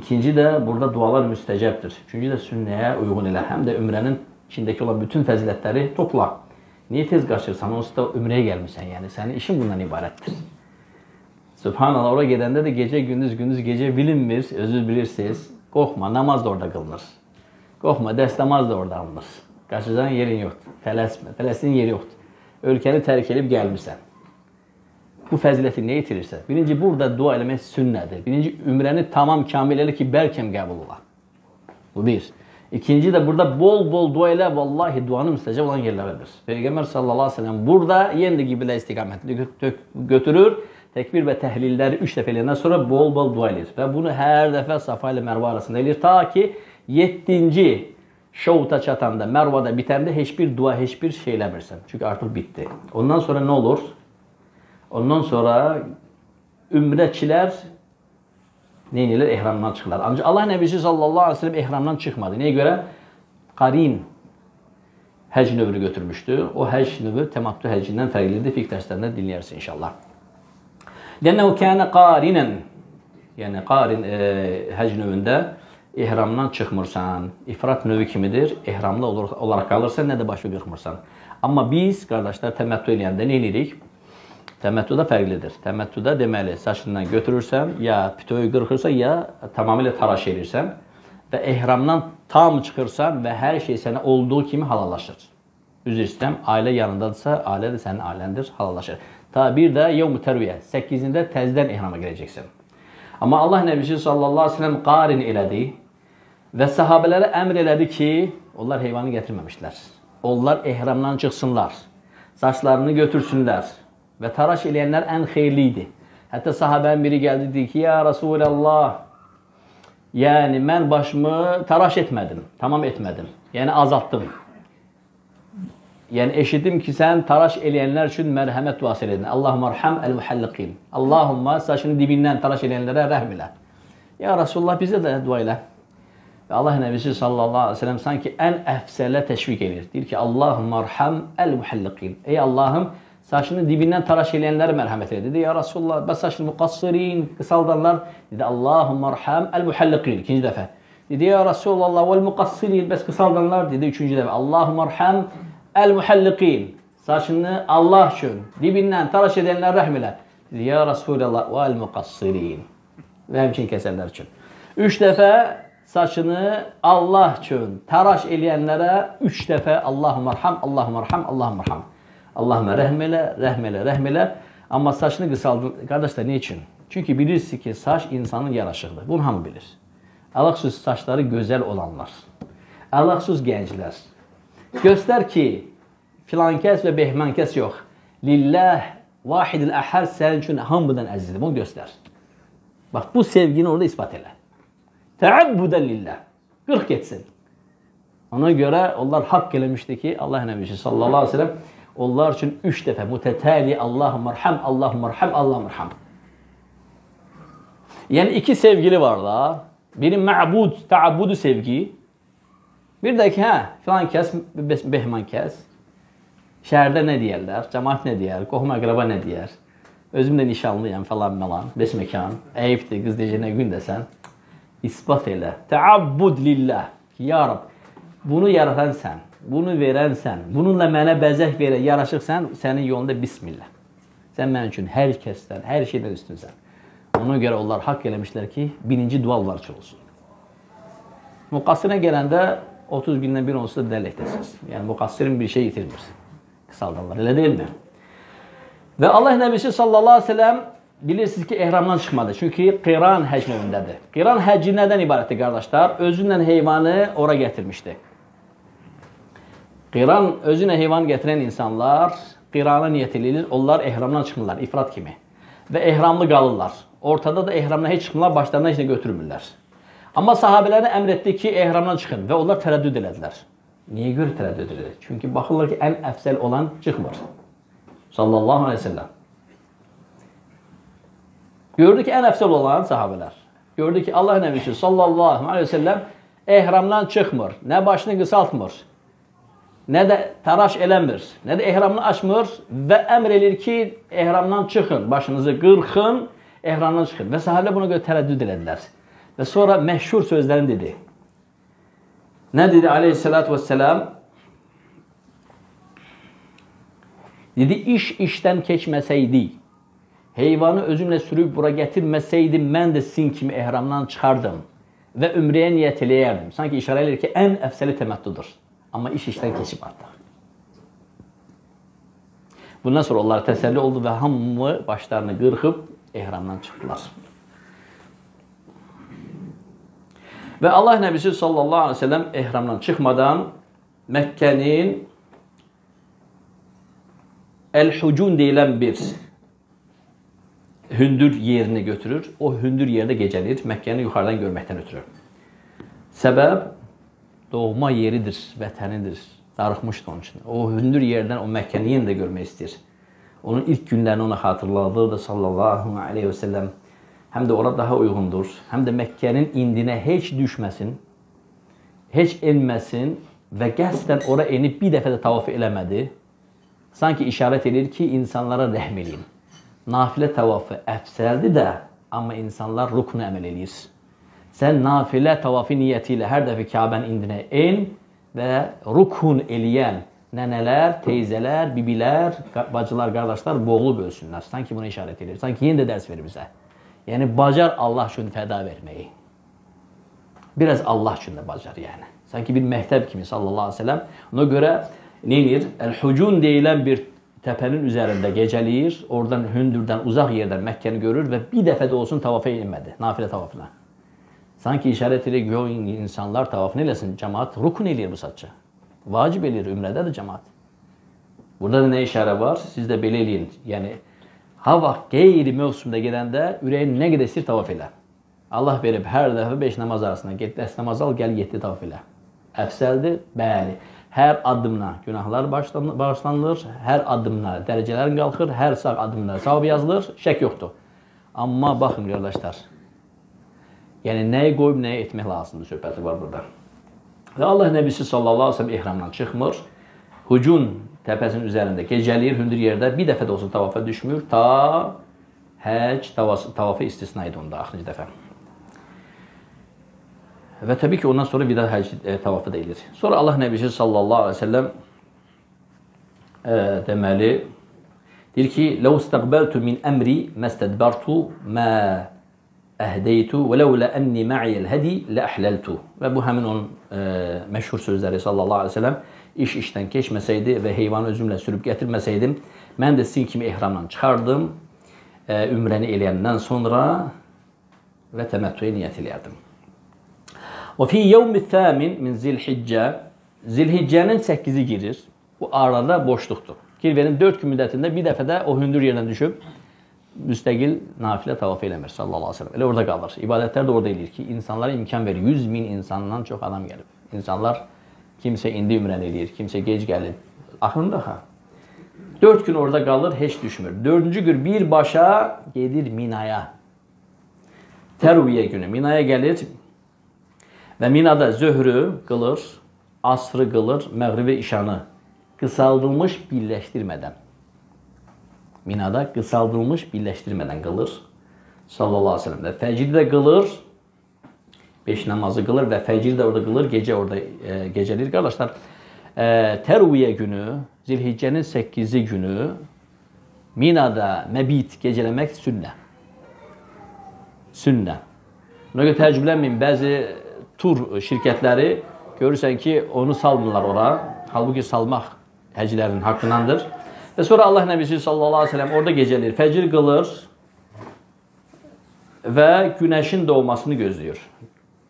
İkinci də burada dualar müstəcəbdir. Üçüncü də sünnəyə uyğun elə. Həm də ümrənin içindəki olan bütün fəzilətləri topla. Niyə tez qaçırsan? Onsuz da ümrəyə gəlmisən. Yəni sənin işin bundan ibarətdir. Subhanallah, ora gedəndə də gecə gündüz, gündüz gecə bilinmir, özünüz bilirsiniz. Qorxma, namaz da orada qılınır. Qorxma, dərs namaz da orada alınır. Qaçacağın yerin yoxdur. Tələsmə, tələsin yeri yoxdur. Ölkəni tərk edib gəlmirsən bu fəziləti nə itirirsə, birinci burada dua eləmək sünnədir. Birinci ümrəni tamam kamil elə ki, bəlkəm qəbul ola. Bu bir. İkinci də burada bol-bol dua elə, vallahi duanı müstəcəb olan yerlərdir. Peyğəmbər sallallahu əleyhi və səlləm burada yenə də qiblə istiqamətini götürür, təkbir və təhlilləri 3 dəfə eləyəndən sonra bol-bol dua eləyir və bunu hər dəfə Safa ilə Mərva arasında eləyir ta ki 7-ci şouta çatanda, Mərvada bitəndə heç bir dua, heç bir şey eləmirsən. Çünki artıq bitdi. Ondan sonra nə olur? Ondan sonra ümrəçilər nə edirlər? Ehramdan çıxırlar. Ancaq Allah Nəbisi sallallahu əleyhi və səlləm ehramdan çıxmadı. Nəyə görə? Qarin həc növünü götürmüşdü. O həc növü təmattu həcindən fərqlidir. Fiqh dərslərində dinləyərsən inşallah. Lənəhu kənə qarinən yəni qarin e, həc növündə ehramdan çıxmırsan. İfrat növü kimidir? Ehramlı olaraq qalırsan, nə də başı qırxmırsan. Amma biz qardaşlar təməttü eləyəndə nə edirik? Təməttüdə fərqlidir. Təməttüdə deməli saçından götürürsən, ya pitoyu qırxırsan, ya tamamilə taraş edirsən və ehramdan tam çıxırsan və hər şey sənə olduğu kimi halallaşır. Üzr istəyirəm, ailə yanındadırsa, ailə də sənin ailəndir, halallaşır. Ta bir də yevm tərviyə, 8-də təzədən ehrama girəcəksən. Amma Allah Nəbisi sallallahu əleyhi və səlləm qarin elədi və səhabələrə əmr elədi ki, onlar heyvanı gətirməmişlər. Onlar ehramdan çıxsınlar. Saçlarını götürsünlər və taraş eləyənlər ən xeyirli idi. Hətta sahabənin biri gəldi dedi ki, ya Rasulullah, yəni mən başımı taraş etmədim, tamam etmədim. Yəni azaltdım. Yəni eşitdim ki, sən taraş eləyənlər üçün mərhəmət duası edin. Allahumma arham el-muhalliqin. Allahumma saçını dibindən taraş eləyənlərə rəhm elə. Ya Rasulullah bizə də dua elə. Və Allah Nəbisi sallallahu əleyhi və səlləm sanki ən əfsələ təşviq edir. Deyir ki, Allahumma arham el-muhalliqin. Ey Allahım, saçını dibindən taraş eləyənlərə mərhəmət elə. Dedi, ya Rasulullah, bəs saçını müqassirin, qısaldanlar. Dedi, Allahumma arham el-muhalliqin. İkinci dəfə. Dedi, ya Rasulullah, vel-muqassirin, bəs qısaldanlar. Dedi, üçüncü dəfə. Allahumma arham El-muhalliqin. Saçını Allah üçün dibindən taraş edənlər rəhm elə. Dedi, ya Rasulullah və el-muqassirin. Və həmçin kəsənlər üçün. Üç dəfə saçını Allah üçün taraş eləyənlərə üç dəfə Allahumma arham, Allahumma arham, Allahumma arham. Allahumma rəhm elə, rəhm elə, rəhm elə. Amma saçını qısaldın. Qardaşlar, nə üçün? Çünki bilirsiniz ki, saç insanın yaraşıqdır. Bunu hamı bilir. Ələxsus saçları gözəl olanlar. Ələxsus gənclər. Göstər ki, filan kəs və behman kəs yox. Lillah vahidil əhər sənin üçün hamıdan əzizdir. Bunu göstər. Bax, bu sevgini orada ispat elə. Təəbbudən lillah. Qırx getsin. Ona görə onlar haqq eləmişdi ki, Allah Nəbisi sallallahu aleyhi ve sellem onlar üçün üç dəfə mütətəli Allahum mərhəm, Allahum mərhəm, Allahum mərhəm. Yəni iki sevgili var da. Biri məbud, təabbudu sevgi. Bir də ki, hə, filan kəs, behman kəs. Şəhərdə nə deyərlər, cəmaət nə deyər, qohum əqrəba nə deyər. Özüm də nişanlıyam falan beş məkan. Əyibdir, qız deyəcək nə gün desən. İsbat elə. Təabbud lillah. Ya Rab, bunu yaratan sən, bunu verən sən, bununla mənə bəzək verə, yaraşıq sən, sənin yolunda bismillah. Sən mənim üçün hər kəsdən, hər şeydən üstünsən. Ona görə onlar haqq eləmişlər ki, birinci dua onlar üçün olsun. Müqassirə gələndə 30 gündən bir onsuz da dəl etəsiniz. Yəni müqassirin bir şey itirmir. Qısaldanlar, elə deyilmi? Və Allah Nəbisi sallallahu aleyhi ve sellem bilirsiniz ki, ehramdan çıxmadı. Çünki qiran həcc növündədir. Qiran həcci nədən ibarətdir qardaşlar? Özünlə heyvanı ora gətirmişdi. Qiran özünə heyvan gətirən insanlar qirana niyyət edirlər. Onlar ehramdan çıxmırlar, ifrat kimi. Və ehramlı qalırlar. Ortada da ehramdan heç çıxmırlar, başlarına heç nə götürmürlər. Amma sahabelərə əmr etdi ki, ehramdan çıxın və onlar tərəddüd elədilər. Niyə görə tərəddüd edir? Çünki baxırlar ki, ən əfsəl olan çıxmır. Sallallahu aleyhi ve sellem. Gördü ki, ən əfsəl olan sahabələr. Gördü ki, Allah Nəbisi sallallahu aleyhi ve sellem ehramdan çıxmır, nə başını qısaltmır, nə də taraş eləmir, nə də ehramını açmır və əmr edir ki, ehramdan çıxın, başınızı qırxın, ehramdan çıxın. Və sahabələr buna görə tərəddüd elədilər. Və sonra məşhur sözlərini dedi. Nə dedi aleyhissalatü vesselam? Dedi, iş işdən keçməsəydi, heyvanı özümlə sürüb bura gətirməsəydim, mən də sizin kimi ehramdan çıxardım və ümrəyə niyyət eləyərdim. Sanki işarə edir ki, ən əfsəli təməttudur. Amma iş işdən keçib artıq. Bundan sonra onlar təsəlli oldu və hamı başlarını qırxıb ehramdan çıxdılar. Və Allah Nəbisi sallallahu aleyhi ve sellem ehramdan çıxmadan Məkkənin Əl-Hucun deyilən bir hündür yerini götürür. O hündür yerdə gecəlir, Məkkəni yuxarıdan görməkdən ötürü. Səbəb doğma yeridir, vətənidir. Darıxmışdı onun üçün. O hündür yerdən o Məkkəni yenə də görmək istəyir. Onun ilk günlərini ona xatırladı da sallallahu aleyhi və səlləm həm də ora daha uyğundur. Həm də Məkkənin indinə heç düşməsin, heç enməsin və qəsdən ora enib bir dəfə də tavaf eləmədi. Sanki işarət edir ki, insanlara rəhm eləyin. Nafilə tavafı əfsəldir də, amma insanlar ruknu əməl eləyir. Sən nafilə tavafı niyyəti ilə hər dəfə Kəbənin indinə en və rukun eləyən nənələr, teyzələr, bibilər, bacılar, qardaşlar boğulub ölsünlər. Sanki buna işarət edir. Sanki yenə də dərs verir bizə. Yəni bacar Allah üçün fəda verməyi. Biraz Allah üçün də bacar yəni. Sanki bir məktəb kimi sallallahu əleyhi və səlləm. Ona görə neyir? Əl-Hucun deyilən bir təpənin üzərində gecələyir. Oradan hündürdən, uzaq yerdən Məkkəni görür və bir dəfə də olsun tavafa inmədi, nafilə tavafına. Sanki işarət edir ki, insanlar tavafını eləsin, cəmaat rukun eləyir bu satça. Vacib eləyir, ümrədədir cəmaat. Burada da nə işarə var? Siz də belə eləyin. Yəni, ha vaxt qeyri mövsümdə gedəndə ürəyin nə qədər istəyir tavaf elə. Allah verib hər dəfə 5 namaz arasında get dəst namaz al, gəl 7 tavaf elə. Əfsəldir? Bəli. Hər addımla günahlar bağışlanılır, hər addımla dərəcələrin qalxır, hər sağ addımla savab yazılır, şək yoxdur. Amma baxın qardaşlar, yəni nəyi qoyub nəyi etmək lazımdır söhbəti var burada. Və Allah Nəbisi sallallahu əleyhi və səlləm ehramdan çıxmır. Hucun təpəsinin üzərində gecələyir hündür yerdə bir dəfə də olsa tavafa düşmür ta həc tavafı, istisna idi onda axırıncı dəfə. Və təbii ki, ondan sonra vida həc e, tavafı da edilir. Sonra Allah Nəbisi sallallahu əleyhi və səlləm e, deməli deyir ki: "Ləv istəqbaltu min əmri mastadbartu ma əhdeytu və ləulə ənni ma'iyəl hadi ləəhlaltu." Və bu həmin onun e, məşhur sözləri sallallahu əleyhi və səlləm iş işdən keçməsəydi və heyvanı özümlə sürüb gətirməsəydim, mən də sizin kimi ehramla çıxardım, e, ümrəni eləyəndən sonra və təməttüyə niyyət eləyərdim. Və fi yevmi thəmin min zilhiccə Zilhiccənin 8-i girir. Bu arada boşluqdur. Kirvenin 4 gün müddətində bir dəfə də o hündür yerdən düşüb müstəqil nafilə tavaf eləmir sallallahu əleyhi və səlləm. Elə orada qalır. İbadətlər də orada eləyir ki, insanlara imkan verir. 100 min insandan çox adam gəlib. İnsanlar kimsə indi ümrən eləyir, kimsə gec gəlir. Axırında ha. 4 gün orada qalır, heç düşmür. 4-cü gün birbaşa gedir Minaya. Tərviyə günü Minaya gəlir. Və Minada zöhrü qılır, asrı qılır, məğribi işanı qısaldılmış birləşdirmədən. Minada qısaldılmış birləşdirmədən qılır. Sallallahu əleyhi və səlləm. Fəcri də qılır. 5 namazı qılır və fəcri də orada qılır, gecə orada e, gecəlir. Qardaşlar, e, Tərviyə günü, Zilhiccənin 8-ci günü Minada məbit gecələmək sünnə. Sünnə. Buna görə təəccüblənməyin, bəzi tur şirkətləri görürsən ki, onu salmırlar ora. Halbuki salmaq həclərin haqqındandır. Və sonra Allah Nəbisi sallallahu əleyhi və səlləm orada gecəlir, fəcr qılır və günəşin doğmasını gözləyir.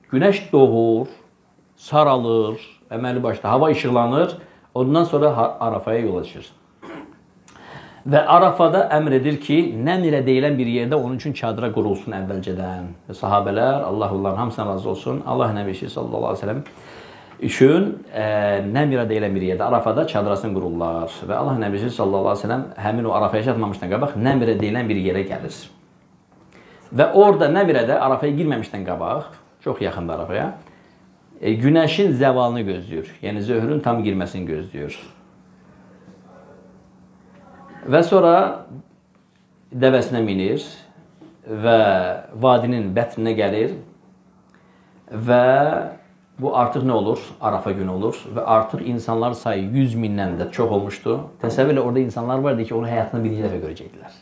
Günəş doğur, saralır, əməli başda hava işıqlanır, ondan sonra Arafaya yola düşür. Və Arafada əmr edir ki, Nəmirə deyilən bir yerdə onun üçün çadıra qurulsun əvvəlcədən. Və sahabələr, Allah onların hamısına razı olsun, Allah Nəbisi sallallahu əleyhi və səlləm üçün e, Nəmirə deyilən bir yerdə Arafada çadırasını qururlar. Və Allah Nəbisi sallallahu əleyhi və səlləm həmin o Arafaya çatmamışdan qabaq Nəmirə deyilən bir yerə gəlir. Və orada Nəmirədə Arafaya girməmişdən qabaq, çox yaxında Arafaya, e, günəşin zəvalını gözləyir. Yəni zöhrün tam girməsini gözləyir. Və sonra dəvəsinə minir və vadinin bətninə gəlir və bu artıq nə olur? Arafa günü olur və artıq insanlar sayı 100 mindən də çox olmuşdu. Təsəvvür elə orada insanlar var idi ki, onu həyatında birinci dəfə görəcəkdilər.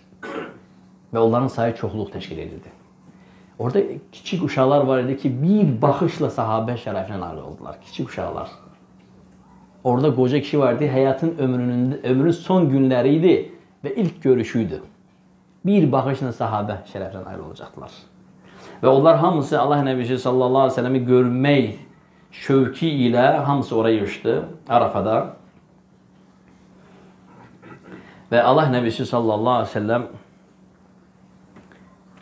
Və onların sayı çoxluq təşkil edirdi. Orada kiçik uşaqlar var idi ki, bir baxışla sahabə şərəfinə nail oldular. Kiçik uşaqlar. Orada qoca kişi vardı, həyatın ömrünün ömrünün son günləri idi və ilk görüşü idi. Bir baxışla sahabə şərəflə nail olacaqdılar. Və onlar hamısı Allah Nəbisi sallallahu əleyhi və səlləmi görmək şövki ilə hamısı ora yığışdı Arafada. Və Allah Nəbisi sallallahu əleyhi və səlləm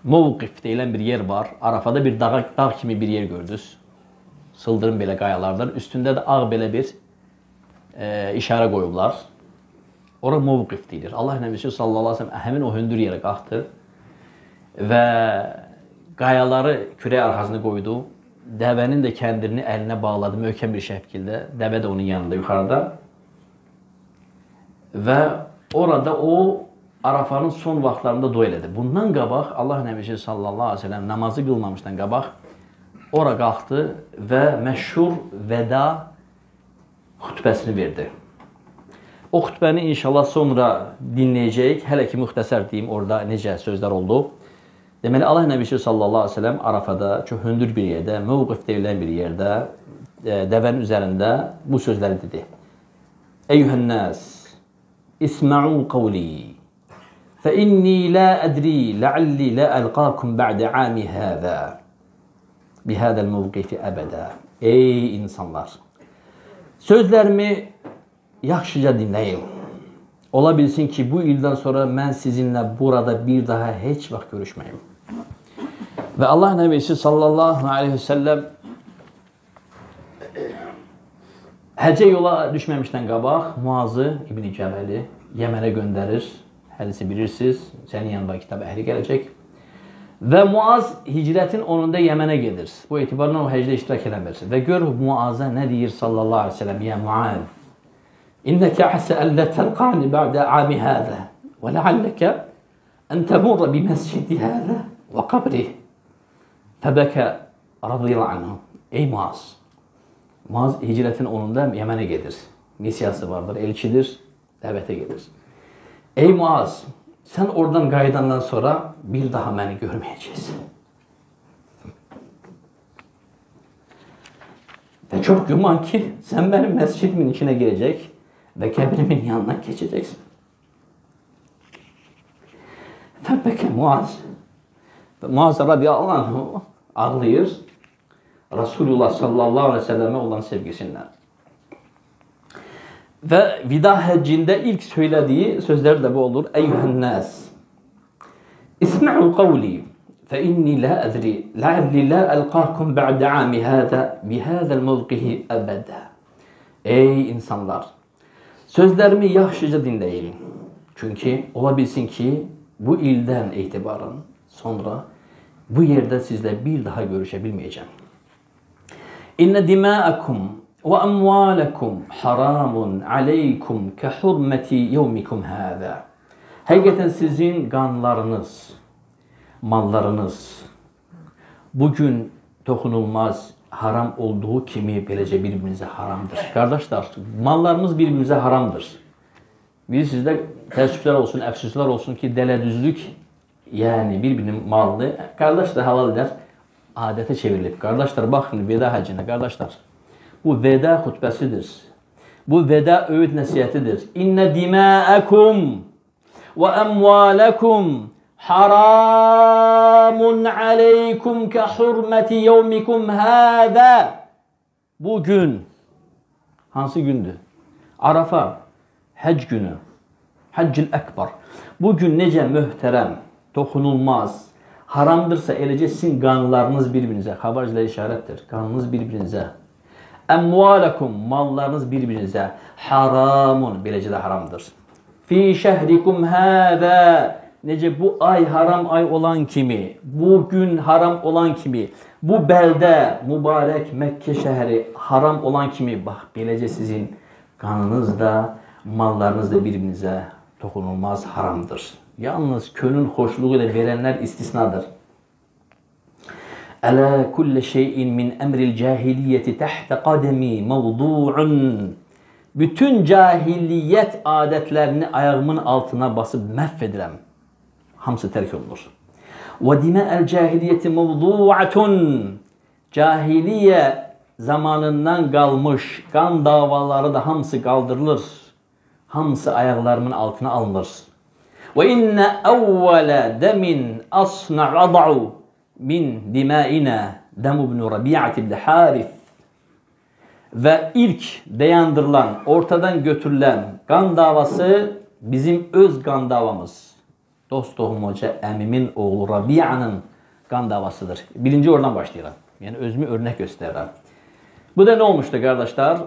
Mövqif deyilən bir yer var. Arafada bir dağ, dağ kimi bir yer gördünüz. Sıldırım belə qayalardan. Üstündə də ağ belə bir e, işarə qoyublar. Ora mövqif deyilir. Allah Nəbisi sallallahu əleyhi və səlləm həmin o hündür yerə qalxdı və qayaları kürək arxasına qoydu. Dəvənin də kəndirini əlinə bağladı möhkəm bir şəkildə. Dəvə də onun yanında yuxarıda. Və orada o Arafanın son vaxtlarında dua elədi. Bundan qabaq Allah Nəbisi sallallahu əleyhi və səlləm namazı qılmamışdan qabaq ora qalxdı və məşhur vəda xutbəsini verdi. O xutbəni inşallah sonra dinləyəcəyik. Hələ ki müxtəsər deyim orada necə sözlər oldu. Deməli, Allah Nəbisi sallallahu aleyhi ve sellem Arafada, çox hündür bir yerdə, məvqif deyilən bir yerdə, e, dəvənin üzərində bu sözləri dedi. Eyyuhən nəs, isma'u qavli, fə inni la ədri, ləalli la əlqakum bə'də ami həzə, bihədəl məvqifi əbədə. Ey insanlar, sözlərimi yaxşıca dinləyin. Ola bilsin ki, bu ildən sonra mən sizinlə burada bir daha heç vaxt görüşməyim. Və Allah Nəbisi sallallahu aleyhi və səlləm həcə yola düşməmişdən qabaq Muazı İbn Cəbəli Yəmənə göndərir. Hədisi bilirsiniz. Sənin yanında kitab əhli gələcək. Və Muaz hicrətin 10-unda Yəmənə gedir. Bu etibarla o həcdə iştirak eləmir. Və gör Muaza nə deyir sallallahu aleyhi ve sellem. Ya Muaz, innəkə əsə əllə təlqani bə'də ami həzə və ləalləkə ən təmurra bi məscidi həzə və qabri. Fəbəkə radiyallahu anhu. Ey Muaz, Muaz hicrətin 10-unda Yəmənə gedir. Missiyası vardır, elçidir, dəvətə gedir. Ey Muaz, sen oradan qayıdandan sonra bir daha məni görməyəcəksən. Və çox güman ki, sən mənim məscidimin içinə girəcək və qəbrimin yanına keçəcəksən. Fəbbəkə Muaz. Muazza radıyallahu anh ağlayır. Resulullah sallallahu aleyhi ve selleme olan sevgisinden. Ve vida heccinde ilk söylediği sözler de bu olur. Eyyühen nas. İsma'u kavli. Fe inni la adri. La'alli la elkakum ba'de ami hâda bihâzel mevkihi ebede. Ey insanlar! Sözlerimi yaxşıca dinleyin. Çünkü ola ki bu ilden itibaren sonra bu yerde sizle bir daha görüşebilmeyeceğim. İnne dima'akum ve amwalakum haramun aleykum ke hurmeti yevmikum hâzâ. Hakikaten sizin ganlarınız, mallarınız bugün dokunulmaz haram olduğu kimi böylece birbirimize haramdır. Kardeşler mallarımız birbirimize haramdır. Biz sizde teessüfler olsun, efsüsler olsun ki deledüzlük yəni bir-birinin malını qardaş da halal edər, adətə çevrilib. Qardaşlar, baxın veda həccinə, qardaşlar. Bu veda xutbəsidir. Bu veda öyüd nəsiyyətidir. İnnə dima'akum və əmvalakum haramun aleykum kə hurməti yevmikum hədə. Bu gün hansı gündür? Arafa, həcc günü. Həccil əkbar. Bu gün necə möhtərəm, toxunulmaz, haramdırsa eləcə sizin qanlarınız bir-birinizə, xabarcılar işarətdir. Qanınız bir-birinizə Əmvalakum mallarınız bir-birinizə haramun beləcə də haramdır. Fi şəhrikum hədə necə bu ay haram ay olan kimi, bu gün haram olan kimi, bu bəldə mübarək Məkkə şəhəri haram olan kimi bax beləcə sizin qanınız da, mallarınız da bir-birinizə toxunulmaz haramdır. Yalnız könül xoşluğu ilə verənlər istisnadır. Ələ kullə şeyin min əmril cahiliyyəti təhtə qədəmi mavdu'un. Bütün cahiliyyət adətlərini ayağımın altına basıb məhv edirəm. Hamısı tərk olunur. Və diməəl cahiliyyəti mavdu'atun. Cahiliyyə zamanından qalmış qan davaları da hamısı qaldırılır. Hamısı ayaqlarımın altına alınır. Və innə əvvələ dəmin asna'ada'u min dimaina Dam ibn Rabi'at ibn Harif ve ilk dayandırılan, ortadan götürülen kan davası bizim öz kan davamız. Dost Doğum Hoca əmimin oğlu Rabi'anın kan davasıdır. Birinci oradan başlayıram. Yani özümü örnek gösterirəm. Bu da ne olmuştu kardeşler?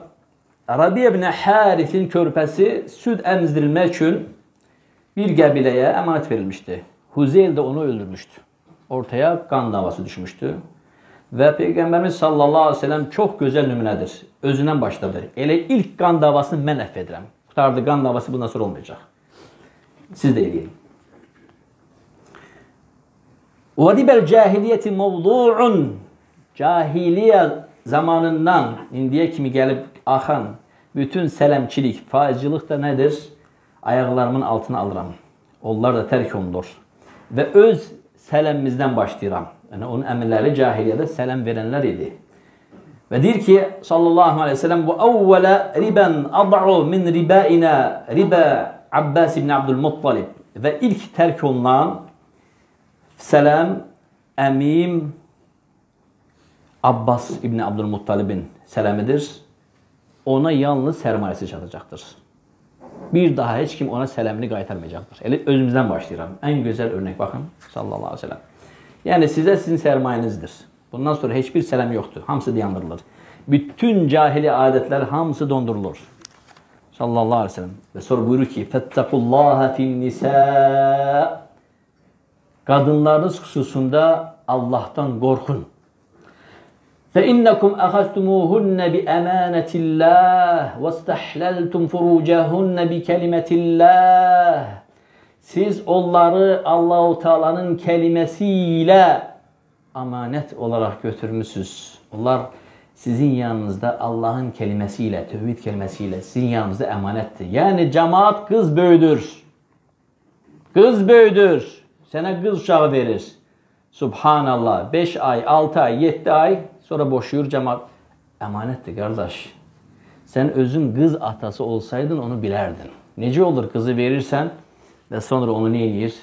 Rabi ibn Harif'in körpəsi süd əmzdirilmək üçün bir qəbiləyə əmanət verilmişti. Huzeyl de onu öldürmüştü ortaya kan davası düşmüştü. Ve Peygamberimiz sallallahu aleyhi ve sellem çok güzel nümunədir. Özündən başladı. Elə ilk kan davasını mən əff edirəm. Qutardı kan davası bundan sonra olmayacaq. Siz de eləyin. Vadibel cahiliyeti mevdu'un cahiliye zamanından indiye kimi gelip axan bütün sələmçilik, faizcilik da nədir? Ayaqlarımın altına alıram. Onlar da tərk olunur. Və öz sələmimizdən başlayıram. Yəni onun əmirləri cahiliyyədə sələm verənlər idi. Və deyir ki, sallallahu aleyhi ve sellem bu əvvələ ribən ad'u min ribəinə ribə Abbas ibn Abdülmuttalib və ilk tərk olunan sələm əmim Abbas ibn Abdülmuttalibin sələmidir. Ona yalnız sərmayəsi çatacaqdır. Bir daha heç kim ona sələmini qaytarmayacaqdır. Elə özümüzdən başlayıram. Ən gözəl örnək baxın sallallahu əleyhi və səlləm. Yəni sizə sizin sərmayənizdir. Bundan sonra heç bir sələm yoxdur. Hamısı dayandırılır. Bütün cahili adətlər hamısı dondurulur. Sallallahu əleyhi və səlləm. Və sonra buyurur ki: "Fettaqullaha fin-nisa" Qadınlarınız xüsusunda Allahdan qorxun. فإنكم أخذتموهن بأمانة الله واستحللتم فروجهن بكلمة الله Siz onları Allahu Teala'nın kelimesiyle amanet olarak götürmüşsünüz. Onlar sizin yanınızda Allah'ın kelimesiyle, tevhid kelimesiyle sizin yanınızda emanetti. Yani cemaat kız böyüdür. Kız böyüdür. Sana kız uşağı verir. Subhanallah. 5 ay, 6 ay, 7 ay Sonra boşuyur cemaat. Emanettir kardeş. Sen özün kız atası olsaydın onu bilerdin. Nece olur kızı verirsen ve sonra onu ne eləyir?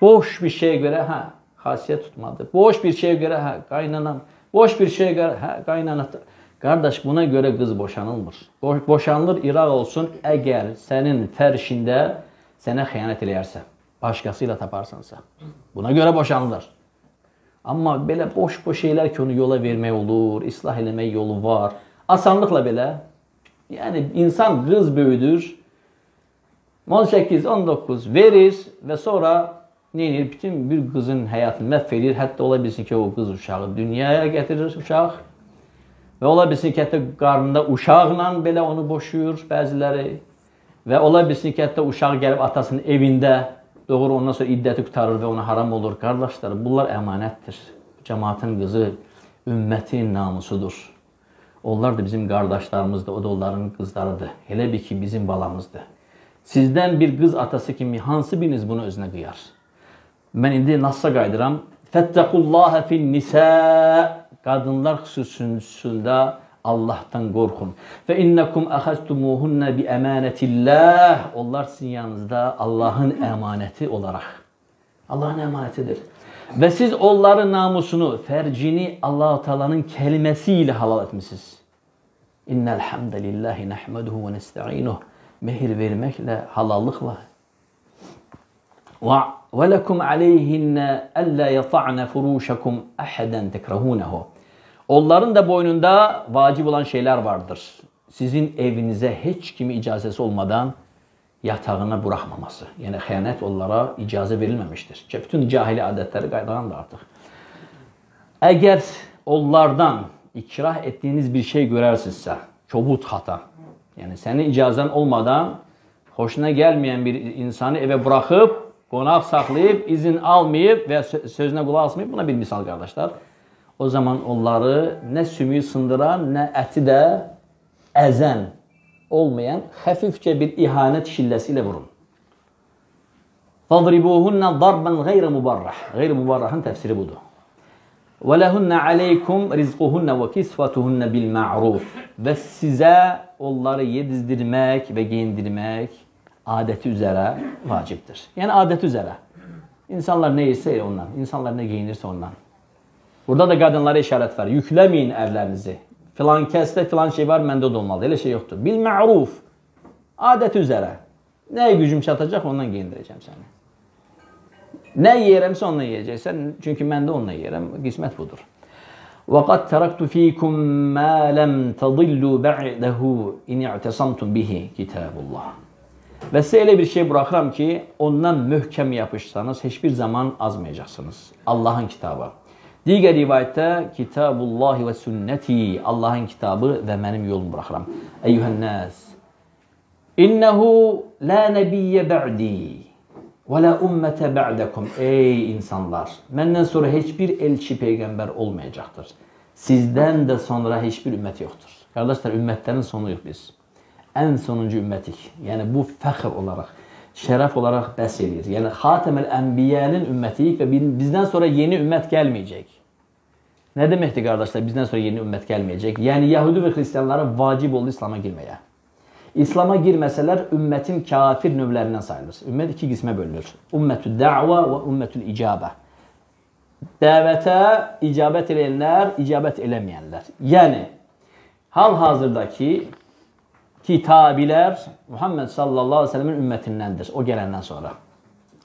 Boş bir şeye göre ha hasiyet tutmadı. Boş bir şeye göre ha kaynanam. Boş bir şeye göre ha kaynana. Kardeş buna göre kız boşanılmır. Boş, boşanılır İraq olsun eğer senin ferşinde sənə xəyanət eləyərsə, başqasıyla taparsansa. Buna göre boşanılır. Amma belə boş-boş şeylər ki, onu yola vermək olur, islah eləmək yolu var. Asanlıqla belə. Yəni insan qız böyüdür. 18, 19 verir və sonra nə edir? Bütün bir qızın həyatını məhv edir. Hətta ola bilsin ki, o qız uşağı dünyaya gətirir uşaq. Və ola bilsin ki, hətta qarnında uşaqla belə onu boşuyur bəziləri. Və ola bilsin ki, hətta uşaq gəlib atasının evində doğur ondan sonra iddəti qutarır və ona haram olur. Qardaşlar, bunlar əmanətdir. Cəmaatın qızı ümmətin namusudur. Onlar da bizim qardaşlarımızdır, o da onların qızlarıdır. Elə bir ki, bizim balamızdır. Sizdən bir qız atası kimi hansı biriniz bunu özünə qıyar? Mən indi Nassa qaydıram. Fəttəqullaha fin-nisə qadınlar xüsusunda Allahdan qorxun. Və innakum axastumuhunna bi əmanətillah. Onlar sizin yanınızda Allahın əmanəti olaraq. Allahın əmanətidir. Və siz onların namusunu, fərcini Allah Taala'nın kəlməsi ilə halal etmisiniz. İnnel hamdelillahi nahmeduhu və nestainuhu. Mehir verməklə, halallıqla. Və və lekum alayhinna alla yata'na furushakum ahadan takrahunahu. Onların da boynunda vacib olan şeyler vardır. Sizin evinizə heç kimi icazəsi olmadan yatağına buraxmaması. Yəni xəyanət onlara icazə verilməmişdir. Bütün cahili adətləri qaydalandı artıq. Əgər onlardan ikrah etdiyiniz bir şey görərsinizsə, kobud xata, yəni sənin icazən olmadan xoşuna gəlməyən bir insanı evə buraxıb, qonaq saxlayıb, izin almayıb və sözünə qulaq asmayıb, buna bir misal qardaşlar. O zaman onları nə sümüyü sındıran, nə əti də əzən olmayan xəfifcə bir ihanət şilləsi ilə vurun. Fadribuhunna darban qeyri mubarrah. Qeyri mubarrahın təfsiri budur. Və ləhunna aleykum rizquhunna və kisvatuhunna bil ma'ruf. Və sizə onları yedizdirmək və geyindirmək adəti üzərə vacibdir. Yəni adəti üzərə. İnsanlar nə yesə ondan, insanlar nə geyinirsə ondan. Burada da qadınlara işarət var. Yükləməyin ərlərinizi. Filan kəsdə filan şey var, məndə də olmalıdır. Elə şey yoxdur. Bil ma'ruf. Adət üzərə. Nəyə gücüm çatacaq, ondan geyindirəcəm səni. Nə yeyirəmsə ondan yeyəcəksən. Çünki mən də ondan yeyirəm. Qismət budur. وَقَدْ تَرَكْتُ ف۪يكُمْ مَا لَمْ تَضِلُّوا بَعْدَهُ اِنْ اِعْتَصَمْتُمْ بِهِ كِتَابُ اللّٰهِ Və sizə elə bir şey buraxıram ki, ondan möhkəm yapışsanız, heç bir zaman azmayacaqsınız. Allahın kitabı. Digər rivayətdə Kitabullahi və sünnəti Allahın kitabı və mənim yolumu buraxıram. Əyyuhən-nas İnnehu la nebiyyə bə'di və la ümmətə bə'dəkum. Ey insanlar, məndən sonra heç bir elçi peyğəmbər olmayacaqdır. Sizdən də sonra heç bir ümmət yoxdur. Qardaşlar, ümmətlərin sonu yox biz. Ən sonuncu ümmətik. Yəni bu fəxr olaraq şərəf olaraq bəs eləyir. Yəni Xatəməl Ənbiyənin ümmətiyik və bizdən sonra yeni ümmət gəlməyəcək. Nə deməkdir qardaşlar? Bizdən sonra yeni ümmət gəlməyəcək. Yəni Yahudi və xristianlara vacib oldu İslam'a girməyə. İslam'a girməsələr ümmətin kafir növlərindən sayılır. Ümmət iki qismə bölünür. Ümmətü da'va və ümmətül icabə. Dəvətə icabət edənlər, icabət eləməyənlər. Yəni hal-hazırdakı kitabilər Muhammed sallallahu əleyhi və səlləmin ümmətindəndir. O gələndən sonra.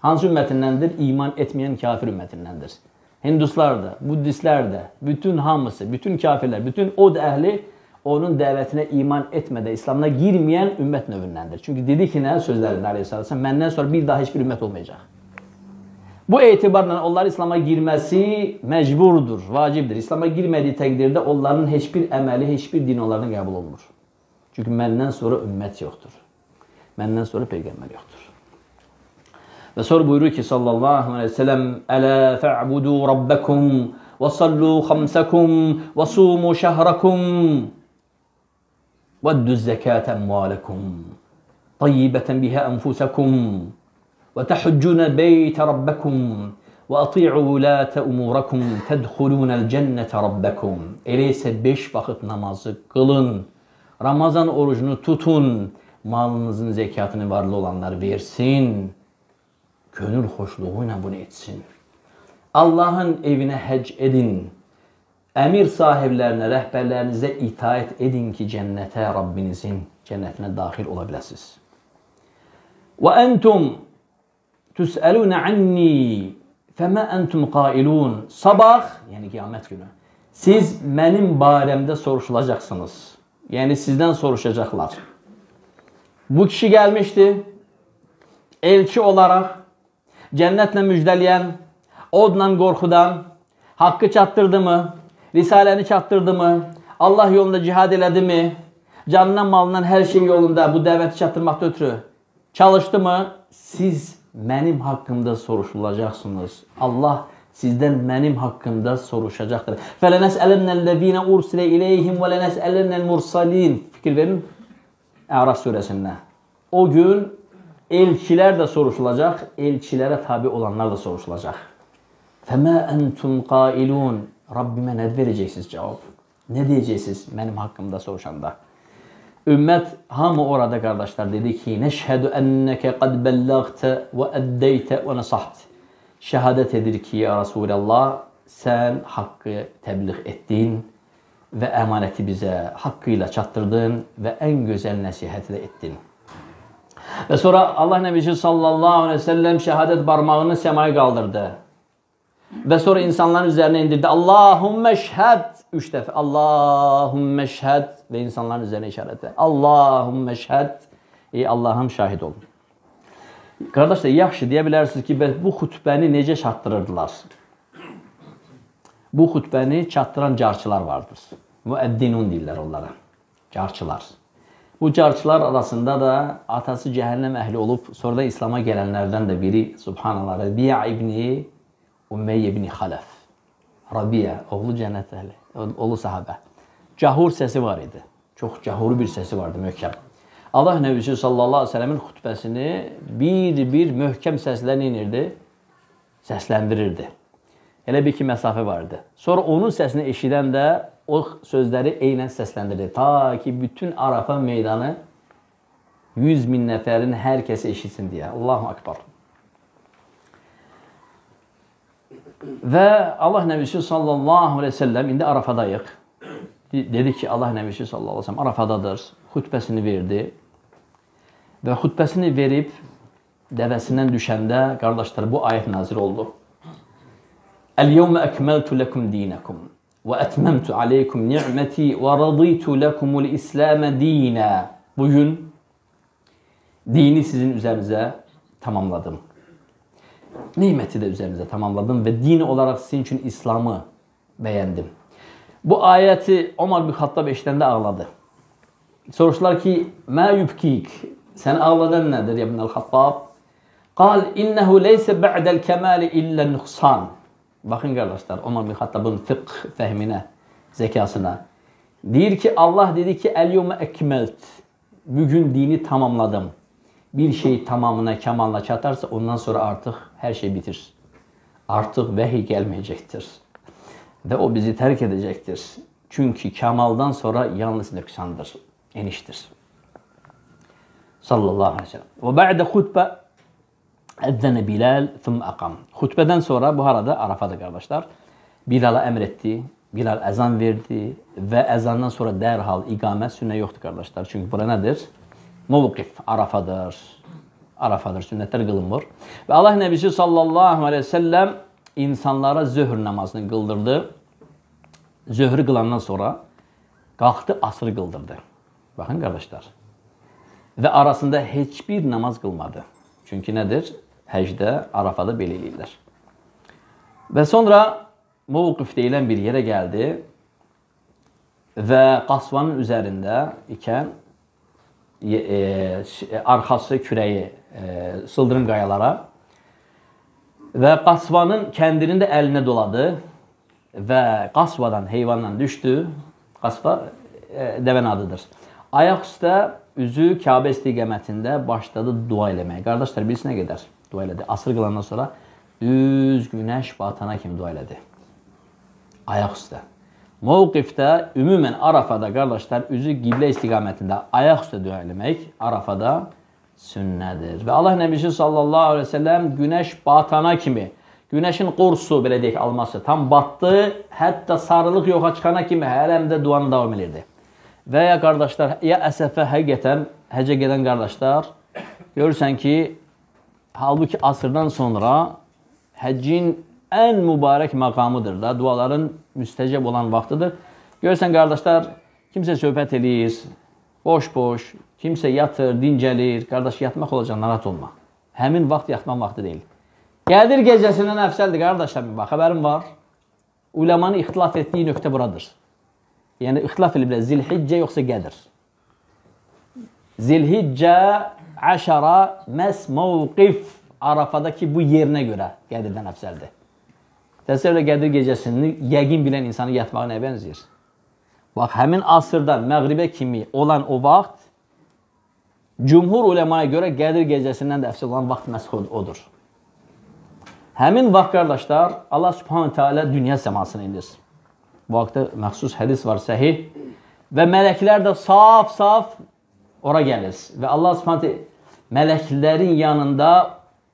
Hansı ümmətindəndir? İman etməyən kafir ümmətindəndir. Hinduslar da, Buddistlər də, bütün hamısı, bütün kafirlər, bütün od əhli onun dəvətinə iman etmədə İslamına girməyən ümmət növündəndir. Çünki dedi ki, nə sözlərində Əleyhisselam, məndən sonra bir daha heç bir ümmət olmayacaq. Bu etibarla onlar İslam'a girməsi məcburdur, vacibdir. İslam'a girmədiyi təqdirdə onların heç bir əməli, heç bir din onlardan qəbul olunmur. Çünki məndən sonra ümmət yoxdur. Məndən sonra peyğəmbər yoxdur. Və sonra buyurur ki, sallallahu aleyhi ve sellem, Ələ fə'budu rabbəkum və sallu xamsəkum və sumu şəhrakum وَدُّوا الزَّكَاةَ أَمْوَالَكُمْ طَيِّبَةً بِهَا أَنفُسَكُمْ وَتَحُجُّونَ بَيْتَ رَبَّكُمْ وَأَطِيعُوا وُلَاةَ أُمُورَكُمْ تَدْخُلُونَ الْجَنَّةَ رَبَّكُمْ Elə isə 5 vaxt namazı qılın. Ramazan orucunu tutun. Malınızın zəkatını varlı olanlar versin. Gönül xoşluğu ilə bunu etsin. Allahın evinə həcc edin. Əmir sahiblərinə, rəhbərlərinizə itaət edin ki, cənnətə, Rabbinizin cənnətinə daxil ola biləsiniz. Və entum tüsəlunə anni fəmə entum qailun. Sabah, yəni qiyamət günü, siz mənim barəmdə soruşulacaqsınız. Yəni sizdən soruşacaqlar. Bu kişi gəlmişdi, elçi olaraq, cənnətlə müjdələyən, odla qorxudan, haqqı çatdırdı mı? Risaləni çatdırdı mı? Allah yolunda cihad elədi mi? Canından, malından, hər şey yolunda bu dəvəti çatdırmaqda ötürü çalışdı mı? Siz mənim haqqımda soruşulacaqsınız. Allah sizdən mənim haqqımda soruşacaqdır. Fələnəsəlennəl-ləzīnə ursilə iləyhim və lənəsəlennəl-mursalin. Fikir verin. Əraf surəsində. O gün elçilər də soruşulacaq, elçilərə tabi olanlar da soruşulacaq. Fəmə entum qailun. Rabbimə nə verəcəksiniz cavab? Nə deyəcəksiniz mənim haqqımda soruşanda? Ümmət hamı orada qardaşlar dedi ki, nəşhədu ennəkə qad bəllağtə və əddəytə və nəsaht. Şəhadət edir ki, ya Rasulallah, sən haqqı təbliğ etdin və əmanəti bizə haqqı ilə çatdırdın və ən gözəl nəsihəti də etdin. Və sonra Allah Nəbisi sallallahu aleyhi ve sellem şəhadət barmağını səmaya qaldırdı. Və sonra insanların üzərinə indirdi. Allahummə şəhəd. Üç dəfə. Allahummə şəhəd. Və insanların üzərinə işarət etdi. Allahummə şəhəd. Ey Allahım şahid ol. Qardaşlar, yaxşı deyə bilərsiniz ki, bu xütbəni necə çatdırırdılar? Bu xütbəni çatdıran carçılar vardır. Müəddinun deyirlər onlara. Carçılar. Bu carçılar arasında da atası cəhənnəm əhli olub, sonra da İslam'a gələnlərdən də biri, subhanallah, Rəbiya ibni Ummeyyə ibn Xaləf. Rabiyə, oğlu cənnət əhli, oğlu sahabə. Cahur səsi var idi. Çox cahuru bir səsi vardı, möhkəm. Allah Nəbisi sallallahu əleyhi və səlləmin xutbəsini bir-bir möhkəm səslə inirdi, səsləndirirdi. Elə bir ki, məsafə vardı. Sonra onun səsini eşidən də o sözləri eynən səsləndirdi. Ta ki, bütün Arafa meydanı 100 min nəfərin hər kəsi eşitsin deyə. Allahu akbar. Və Allah Nəbisi sallallahu əleyhi və səlləm indi Arafadayıq. Dedi ki, Allah Nəbisi sallallahu əleyhi və səlləm Arafadadır. Xutbəsini verdi. Və xutbəsini verib dəvəsindən düşəndə qardaşlar bu ayət nazil oldu. Əl-yevmə əkməltu ləkum dinəkum və ətməmtu aleykum ni'məti və raditu ləkumul İslamə dinə. Bugün dini sizin üzərinizə tamamladım neməti də üzərinizə tamamladım və din olaraq sizin üçün İslamı bəyəndim. Bu ayəti Omar bin Xattab eşidəndə ağladı. Soruşdular ki, "Mə yubkik?" Sən ağladan nədir, İbn el-Xattab? Qal innehu leysə ba'dəl kəmal illə nuqsan. Baxın qardaşlar, Omar bin Xattabın fiqh fəhminə, zəkasına. Deyir ki, Allah dedi ki, "Əl-yevmə əkmelt." Bu gün dini tamamladım bir şey tamamına, kamalına çatarsa ondan sonra artıq hər şey bitir. Artıq vəhiy gəlməyəcəkdir. ve o bizi terk edecektir. Çünkü kamaldan sonra yalnız nüksandır, eniştir. Sallallahu aleyhi ve sellem. Ve ba'de hutbe ezzene Bilal thumma akam. Hutbeden sonra bu arada Arafa'da kardeşler. Bilal'a emretti. Bilal ezan verdi ve ezandan sonra derhal ikamet sünnet yoktu kardeşler. Çünkü bura nedir? Mevkif, Arafadır. Arafadır, sünnetler kılınmır. Ve Allah Nebisi sallallahu aleyhi ve sellem insanlara zöhr namazını kıldırdı. Zöhrü kılandan sonra kalktı asrı kıldırdı. Bakın kardeşler. Ve arasında hiçbir namaz kılmadı. Çünkü nedir? Həcdə, Arafada belə eləyirlər. Və sonra Muvqif deyilən bir yerə gəldi və qasvanın üzərində ikən e, e, arxası kürəyi e, sıldırım qayalara və qasvanın kəndini də əlinə doladı və qasvadan, heyvandan düşdü. Qasva e, dəvən adıdır. Ayaq üstə üzü Kəbə istiqamətində başladı dua eləməyə. Qardaşlar, bilirsiz nə qədər dua elədi? Asır qılandan sonra düz günəş batana kimi dua elədi. Ayaq üstə. Mövqifdə, ümumən Arafada qardaşlar, üzü qiblə istiqamətində ayaq üstə dua eləmək Arafada sünnədir. Və Allah Nəbisi sallallahu əleyhi və səlləm günəş batana kimi, günəşin qursu belə deyək alması tam batdı, hətta sarılıq yoxa çıxana kimi hər həmdə duanı davam edirdi. Və ya qardaşlar, ya əsəfə həqiqətən həcə gedən qardaşlar görürsən ki, halbuki asırdan sonra həccin ən mübarək məqamıdır da, duaların müstəcəb olan vaxtıdır. Görürsən qardaşlar, kimsə söhbət eləyir, boş-boş, kimsə yatır, dincəlir. Qardaş yatmaq olacaq, narahat olma. Həmin vaxt yatmaq vaxtı deyil. Qədir gecəsindən əfsəldir qardaşlar, bax, xəbərim var. Uləmanın ixtilaf etdiyi nöqtə buradır. Yəni ixtilaf ediblər Zilhiccə yoxsa Qədir. Zilhiccə əşara məs mövqif Arafadakı bu yerinə görə Qədirdən əfsəldir. Təsəvvür Qədir gecəsini yəqin bilən insanı yatmağa nə bənzəyir? Bax, həmin asırdan məğribə kimi olan o vaxt cümhur uləmaya görə Qədir gecəsindən də əfsəl olan vaxt məsxud odur. Həmin vaxt qardaşlar Allah Subhanahu taala dünya səmasını indir. Bu vaxtda məxsus hədis var səhih və mələklər də saf-saf ora gəlir və Allah Subhanahu mələklərin yanında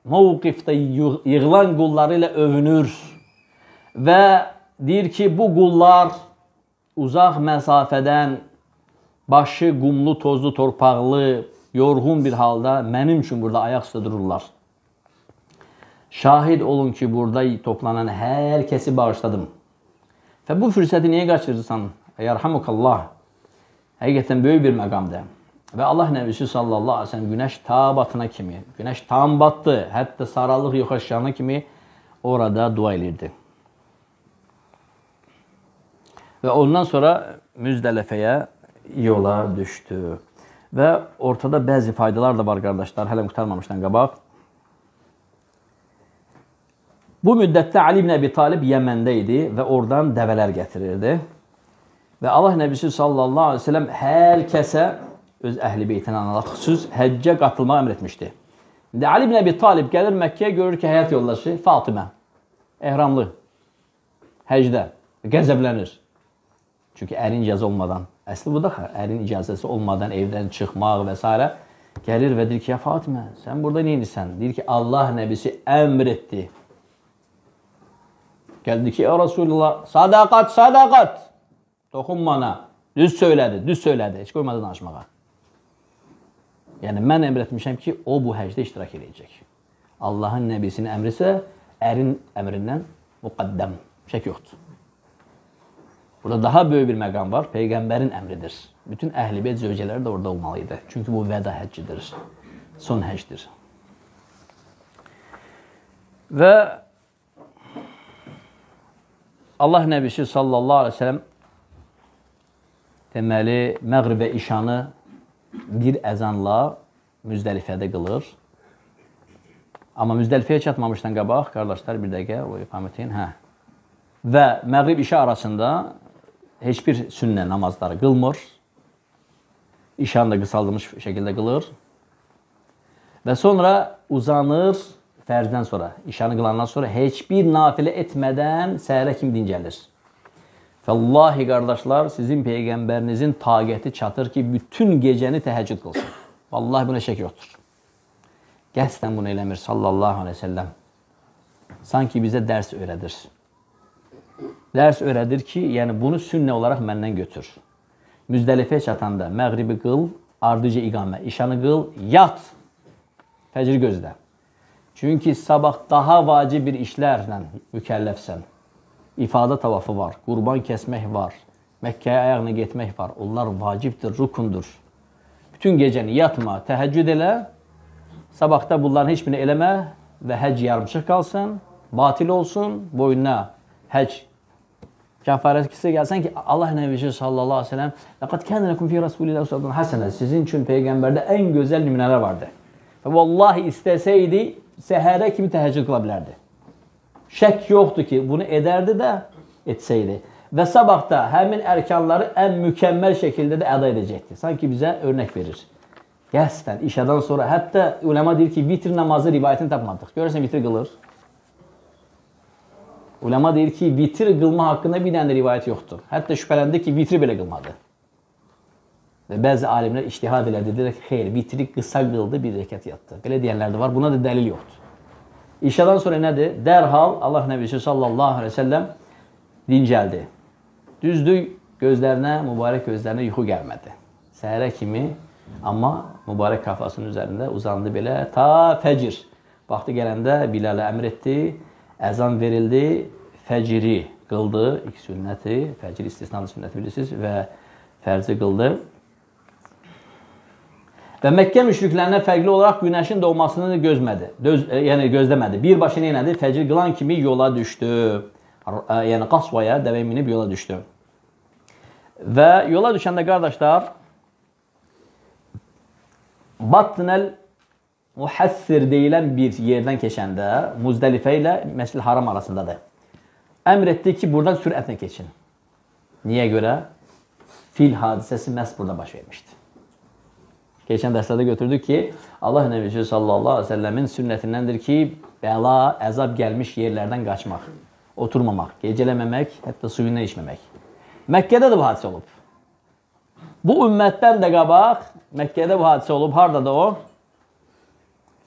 mövqifdə yığılan qulları ilə övünür və deyir ki, bu qullar uzaq məsafədən başı qumlu, tozlu, torpaqlı, yorğun bir halda mənim üçün burada ayaq üstə dururlar. Şahid olun ki, burada toplanan hər kəsi bağışladım. Və bu fürsəti niyə qaçırırsan? Yarhamukallah. Həqiqətən böyük bir məqamdır. Və Allah Nəbisi sallallahu aleyhi ve sellem günəş ta batına kimi, günəş tam batdı, hətta saralıq yox aşağına kimi orada dua edirdi. Və ondan sonra Müzdəlifəyə yola düşdü. Və ortada bəzi faydalar da var qardaşlar, hələ qurtarmamışdan qabaq. Bu müddətdə Ali ibn Əbi Talib Yəməndə idi və oradan dəvələr gətirirdi. Və Allah Nəbisi sallallahu aleyhi ve sellem hər kəsə öz əhli beytinə xüsus həccə qatılmağı əmr etmişdi. İndi Ali ibn Əbi Talib gəlir Məkkəyə, görür ki, həyat yoldaşı Fatimə, ehramlı, həcdə, qəzəblənir. Çünki ərin icazə olmadan, əsli bu da ərin icazəsi olmadan evdən çıxmaq və s. gəlir və deyir ki, ya Fatimə, sən burada nə edirsən? Deyir ki, Allah nəbisi əmr etdi. Gəldi ki, ya Rasulullah, sadaqat, sadaqat, toxunmana. Düz söylədi, düz söylədi, heç qoymadı danışmağa. Yəni mən əmr etmişəm ki, o bu həcdə iştirak edəcək. Allahın nəbisinin əmri isə ərin əmrindən müqəddəm, şək yoxdur. Burada daha böyük bir məqam var. Peyğəmbərin əmridir. Bütün əhl-i beyt zövcələri də orada olmalı idi. Çünki bu vəda həccidir. Son həcdir. Və Allah Nəbisi sallallahu aleyhi ve sellem deməli məğribə işanı bir əzanla Müzdəlifədə qılır. Amma Müzdəlifəyə çatmamışdan qabaq, qardaşlar, bir dəqiqə o iqamətin, hə. Və məğrib işə arasında heç bir sünnə namazları qılmır. İşan da qısaldılmış şəkildə qılır. Və sonra uzanır fərzdən sonra, işanı qılandan sonra heç bir nafilə etmədən səhərə kimi dincəlir. Vallahi qardaşlar, sizin peyğəmbərinizin taqəti çatır ki, bütün gecəni təhəccüd qılsın. Vallahi buna şək yoxdur. Qəsdən bunu eləmir sallallahu aleyhi ve sellem. Sanki bizə dərs öyrədir. Dərs öyrədir ki, yəni bunu sünnə olaraq məndən götür. Müzdəlifəyə çatanda məğribi qıl, ardıcı iqamə, işanı qıl, yat. Fəcr gözlə. Çünki sabah daha vacib bir işlərlə mükəlləfsən. İfadə tavafı var, qurban kəsmək var, Məkkəyə ayağına getmək var. Onlar vacibdir, rukundur. Bütün gecəni yatma, təhəccüd elə, sabahda bunların heç birini eləmə və həc yarımçıq qalsın, batil olsun, boynuna həc kəfarətkisi gəlsən ki, Allah Nəbisi sallallahu aleyhi ve sellem Laqad kana lakum fi rasulillahi uswatun hasana. Sizin üçün peyğəmbərdə ən gözəl nümunələr vardı. Və vallahi istəsəydi səhərə kimi təhəccüd qıla bilərdi. Şək yoxdur ki, bunu edərdi də etsəydi. Və sabah da həmin ərkanları ən mükəmməl şəkildə də əda edəcəkdi. Sanki bizə örnək verir. Qəsdən işədən sonra hətta uləma deyir ki, vitr namazı rivayətini tapmadıq. Görürsən vitr qılır. Uləma deyir ki, vitr qılma haqqında bir dənə rivayət yoxdur. Hətta şübhələndi ki, vitri belə qılmadı. Və bəzi alimlər iştihad elədi, dedilər ki, xeyr, vitri qısa qıldı, bir rəkət yatdı. Belə deyənlər də var, buna da dəlil yoxdur. İşadan sonra nədir? Dərhal Allah Nəbisi sallallahu aleyhi ve sellem dincəldi. Düzdür, gözlərinə, mübarək gözlərinə yuxu gəlmədi. Səhərə kimi, amma mübarək kafasının üzərində uzandı belə ta fəcr. Vaxtı gələndə Bilalə əmr etdi, əzan verildi, fəcri qıldı, ilk sünnəti, fəcr istisnalı sünnəti bilirsiniz və fərzi qıldı. Və Məkkə müşriklərinə fərqli olaraq günəşin doğmasını gözmədi. Döz, e, yəni gözləmədi. Birbaşa nə elədi? Fəcr qılan kimi yola düşdü. E, yəni Qasvaya dəvə minib yola düşdü. Və yola düşəndə qardaşlar Batnəl Muhassir deyilən bir yerdən keçəndə Muzdəlifə ilə Məscid Haram arasındadır. Əmr etdi ki, buradan sürətlə keçin. Niyə görə? Fil hadisəsi məhz burada baş vermişdi. Keçən dərslərdə götürdük ki, Allah Nəbisi sallallahu əleyhi və səlləmin sünnətindəndir ki, bəla, əzab gəlmiş yerlərdən qaçmaq, oturmamaq, gecələməmək, hətta suyundan içməmək. Məkkədə də bu hadisə olub. Bu ümmətdən də qabaq Məkkədə bu hadisə olub. Hardadır o?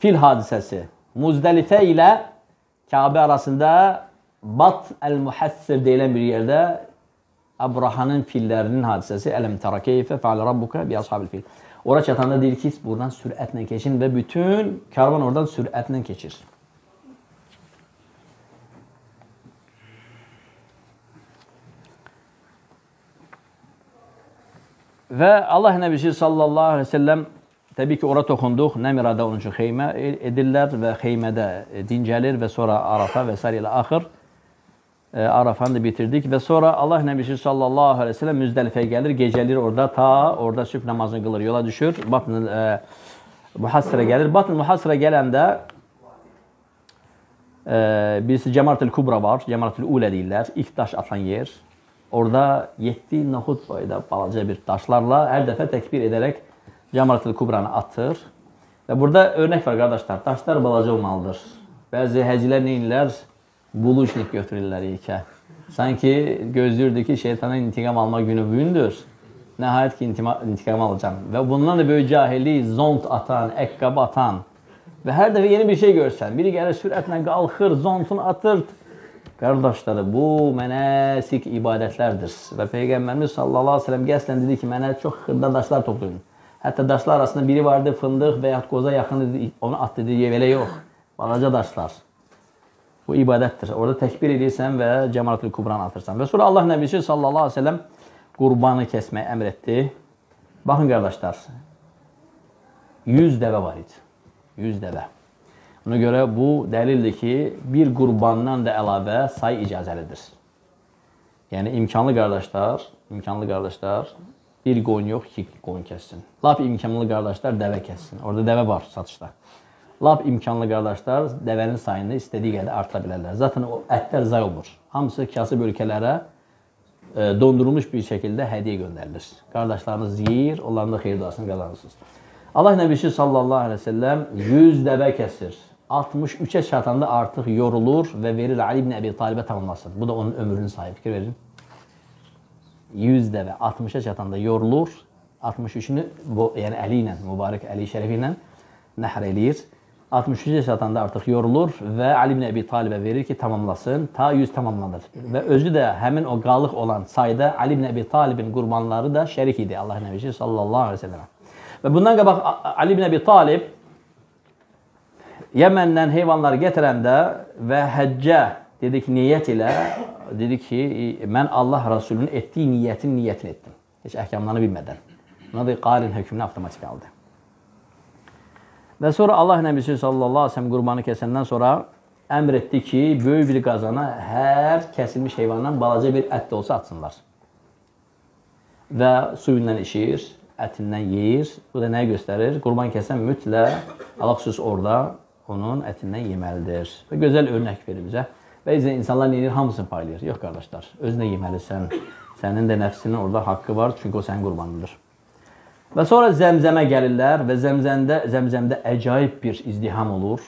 Fil hadisəsi. Muzdəlifə ilə Kəbə arasında Bat əl-Muhassir deyilən bir yerdə Abrahanın fillərinin hadisəsi. Ələm tərə keyfə fəal rabbuka bi ashabil fil. Ora çatanda deyir ki, buradan sürətlə keçin və bütün karvan oradan sürətlə keçir. Və Allah Nəbisi sallallahu əleyhi və səlləm təbii ki, ora toxunduq. Nəmirada onun üçün xeymə edirlər və xeymədə dincəlir və sonra Arafa və s. ilə axır. E, Arafanı da bitirdik və sonra Allah Nəbisi sallallahu əleyhi və səlləm Müzdəlifəyə gəlir, gecəlir orada ta orada sübh namazını qılır, yola düşür. Batn e, Muhassirə gəlir. Batn Muhassirə gələndə e, birisi Cəmaratül Kubra var, Cəmaratül Ulə deyirlər, ilk daş atan yer. Orada 7 noxud boyda balaca bir daşlarla hər dəfə təkbir edərək Cəmaratül Kubranı atır. Və burada örnək var qardaşlar, daşlar balaca olmalıdır. Bəzi həcilər neyinlər? Buluşnik götürürlər ilkə. Sanki gözləyirdi ki, şeytanın intiqam alma günü bugündür. Nəhayət ki, intiqam alacam. Və bundan da böyük cahillik, zont atan, əqqab atan və hər dəfə yeni bir şey görsən, biri gəlir sürətlə qalxır, zontunu atır. Qardaşlar, bu mənəsik ibadətlərdir. Və Peyğəmbərimiz sallallahu əleyhi və səlləm qəsdən dedi ki, mənə çox xırda daşlar toplayın. Hətta daşlar arasında biri vardı, fındıq və ya qoza yaxın idi, onu at dedi, belə yox. Balaca daşlar. Bu ibadətdir. Orada təkbir edirsən və Cəmalatül Kubranı atırsan. Və sonra Allah Nəbisi sallallahu əleyhi və səlləm qurbanı kəsməyi əmr etdi. Baxın qardaşlar. 100 dəvə var idi. 100 dəvə. Ona görə bu dəlildir ki, bir qurbandan da əlavə say icazəlidir. Yəni imkanlı qardaşlar, imkanlı qardaşlar bir qoyun yox, iki qoyun kəssin. Lap imkanlı qardaşlar dəvə kəssin. Orada dəvə var satışda. Lap imkanlı qardaşlar dəvənin sayını istədiyi qədər artıra bilərlər. Zaten o ətlər zay olmur. Hamısı kasıb ölkələrə e, dondurulmuş bir şəkildə hədiyyə göndərilir. Qardaşlarınız yeyir, onların da xeyir duasını qazanırsınız. Allah Nəbisi sallallahu əleyhi və səlləm 100 dəvə kəsir. 63-ə çatanda artıq yorulur və verir Ali ibn Əbi Talibə tamamlasın. Bu da onun ömrünün sahibi. Fikir verin. 100 dəvə 60-a çatanda yorulur. 63-ünü bu, yəni əli ilə, mübarək əli şərifi ilə nəhr eləyir. 63-cə çatanda artıq yorulur və Ali ibn Əbi Talibə verir ki, tamamlasın, ta 100 tamamlanır. Və özü də həmin o qalıq olan sayda Ali ibn Əbi Talibin qurbanları da şərik idi Allah Nəbisi sallallahu əleyhi və səlləm. Və bundan qabaq Ali ibn Əbi Talib Yəməndən heyvanları gətirəndə və həccə dedik niyyət ilə dedi ki, mən Allah Rasulunun etdiyi niyyətin niyyətini etdim. Heç əhkamlarını bilmədən. Buna da qarin hökmünü avtomatik aldı. Və sonra Allah Nəbisi sallallahu əleyhi və səlləm qurbanı kəsəndən sonra əmr etdi ki, böyük bir qazana hər kəsilmiş heyvandan balaca bir ət də olsa atsınlar. Və suyundan içir, ətindən yeyir. Bu da nəyi göstərir? Qurban kəsən mütləq Allah xüsus orada onun ətindən yeməlidir. Və gözəl örnək verir bizə. Bəzən insanlar nə edir? Hamısını paylayır. Yox qardaşlar, özünə yeməlisən. Sənin də nəfsinin orada haqqı var, çünki o sənin qurbanındır. Və sonra Zəmzəmə gəlirlər və Zəmzəmdə Zəmzəmdə əcaib bir izdiham olur.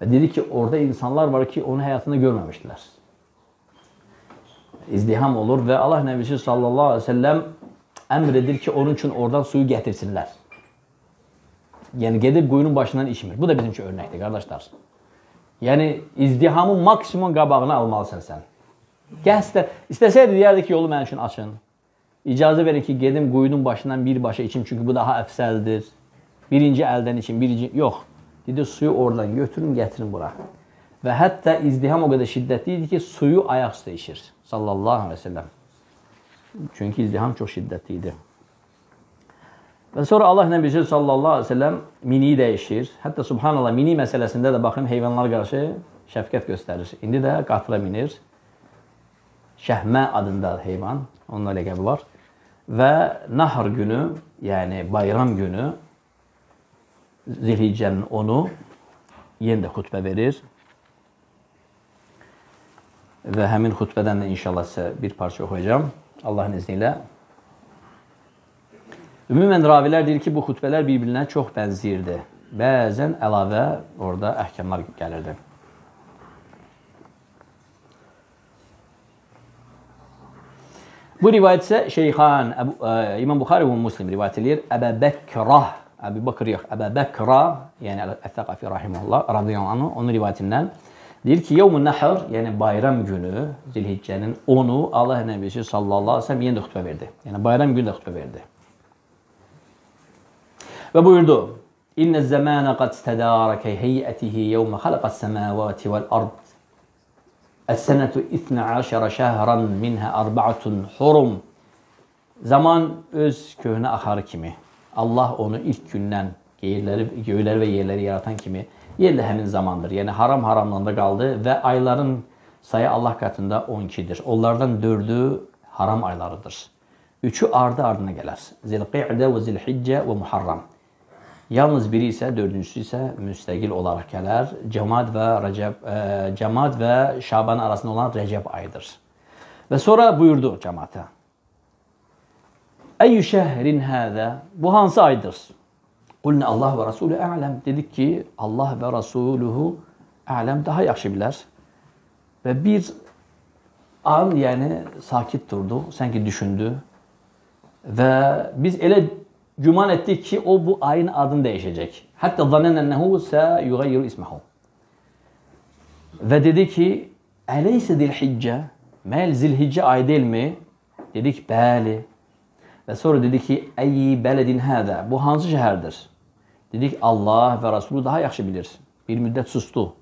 Və dedi ki, orada insanlar var ki, onu həyatında görməmişdilər. İzdiham olur və Allah Nəbisi sallallahu əleyhi və səlləm əmr edir ki, onun üçün oradan suyu gətirsinlər. Yəni gedib quyunun başından içmir. Bu da bizim üçün örnəkdir, qardaşlar. Yəni izdihamın maksimum qabağını almalısan sən. Qəsdə istəsəydi deyərdi ki, yolu mənim üçün açın. İcazə verin ki, gedim quyunun başından birbaşa içim çünki bu daha əfsəldir. Birinci əldən içim, birinci yox. Dedi suyu oradan götürün, gətirin bura. Və hətta izdiham o qədər şiddətli idi ki, suyu ayaq üstə içir. Sallallahu əleyhi və səlləm. Çünki izdiham çox şiddətli idi. Və sonra Allah Nəbisi sallallahu əleyhi və səlləm mini dəyişir. Hətta subhanallah mini məsələsində də baxın heyvanlara qarşı şəfqət göstərir. İndi də qatıra minir. Şəhmə adında heyvan, onun ləqəbi var. Və nahr günü, yəni bayram günü Zilhiccənin 10-u yenə də xutbə verir. Və həmin xutbədən də inşallah sizə bir parça oxuyacağam. Allahın izni ilə. Ümumən ravilər deyir ki, bu xutbələr bir-birinə çox bənzəyirdi. Bəzən əlavə orada əhkamlar gəlirdi. Bu rivayət isə Şeyxan, Əbu, ə, e, İmam Buxari və Muslim rivayət edir. Əbə Bəkrah, Əbu Bakr yox, Əbə Bəkra, yəni Əl-Thaqafi rahimehullah radiyallahu anhu onun rivayətindən deyir ki, Yevmun Nəhr, yəni bayram günü, Zilhiccənin 10-u Allah Nəbisi sallallahu əleyhi və səlləm yenə də xutbə verdi. Yəni bayram günü də xutbə verdi. Ve buyurdu. İnne zamana qad istedara key heyetihi yevme halaqas semavati vel ard. Es-senetu 12 şehran minha arba'atun hurum. Zaman öz köhnə axarı kimi. Allah onu ilk gündən geyirləri, göyləri və yerləri yaratan kimi yer də həmin zamandır. Yəni haram haramlanda qaldı və ayların sayı Allah qatında 12-dir. Onlardan 4-ü haram aylarıdır. Üçü ardı ardına gələr. Zilqi'də və Zilhiccə və Muharram. Yalnız biri isə, dördüncüsü isə müstəqil olaraq gələr. Cəmad və Rəcəb, e, Cəmad və Şaban arasında olan Rəcəb ayıdır. Və sonra buyurdu cəmaata. Əyyü şəhrin hədə? Bu hansı aydır? Qulna Allah və Rasulü ələm. Dedik ki, Allah və Rasuluhu ələm daha yaxşı bilər. Və bir an, yəni sakit durdu, sanki düşündü. Və biz elə güman etdik ki, o bu ayın adını dəyişəcək. Hətta zanən ənəhu səyuğayyiru isməhu. Və dedi ki, əleysə zilhiccə, məyəl zilhiccə ayı deyilmi? Dedik, bəli. Və sonra dedi ki, əyi bələdin hədə, bu hansı şəhərdir? Dedik, Allah və Rasulü daha yaxşı bilir. Bir müddət sustu.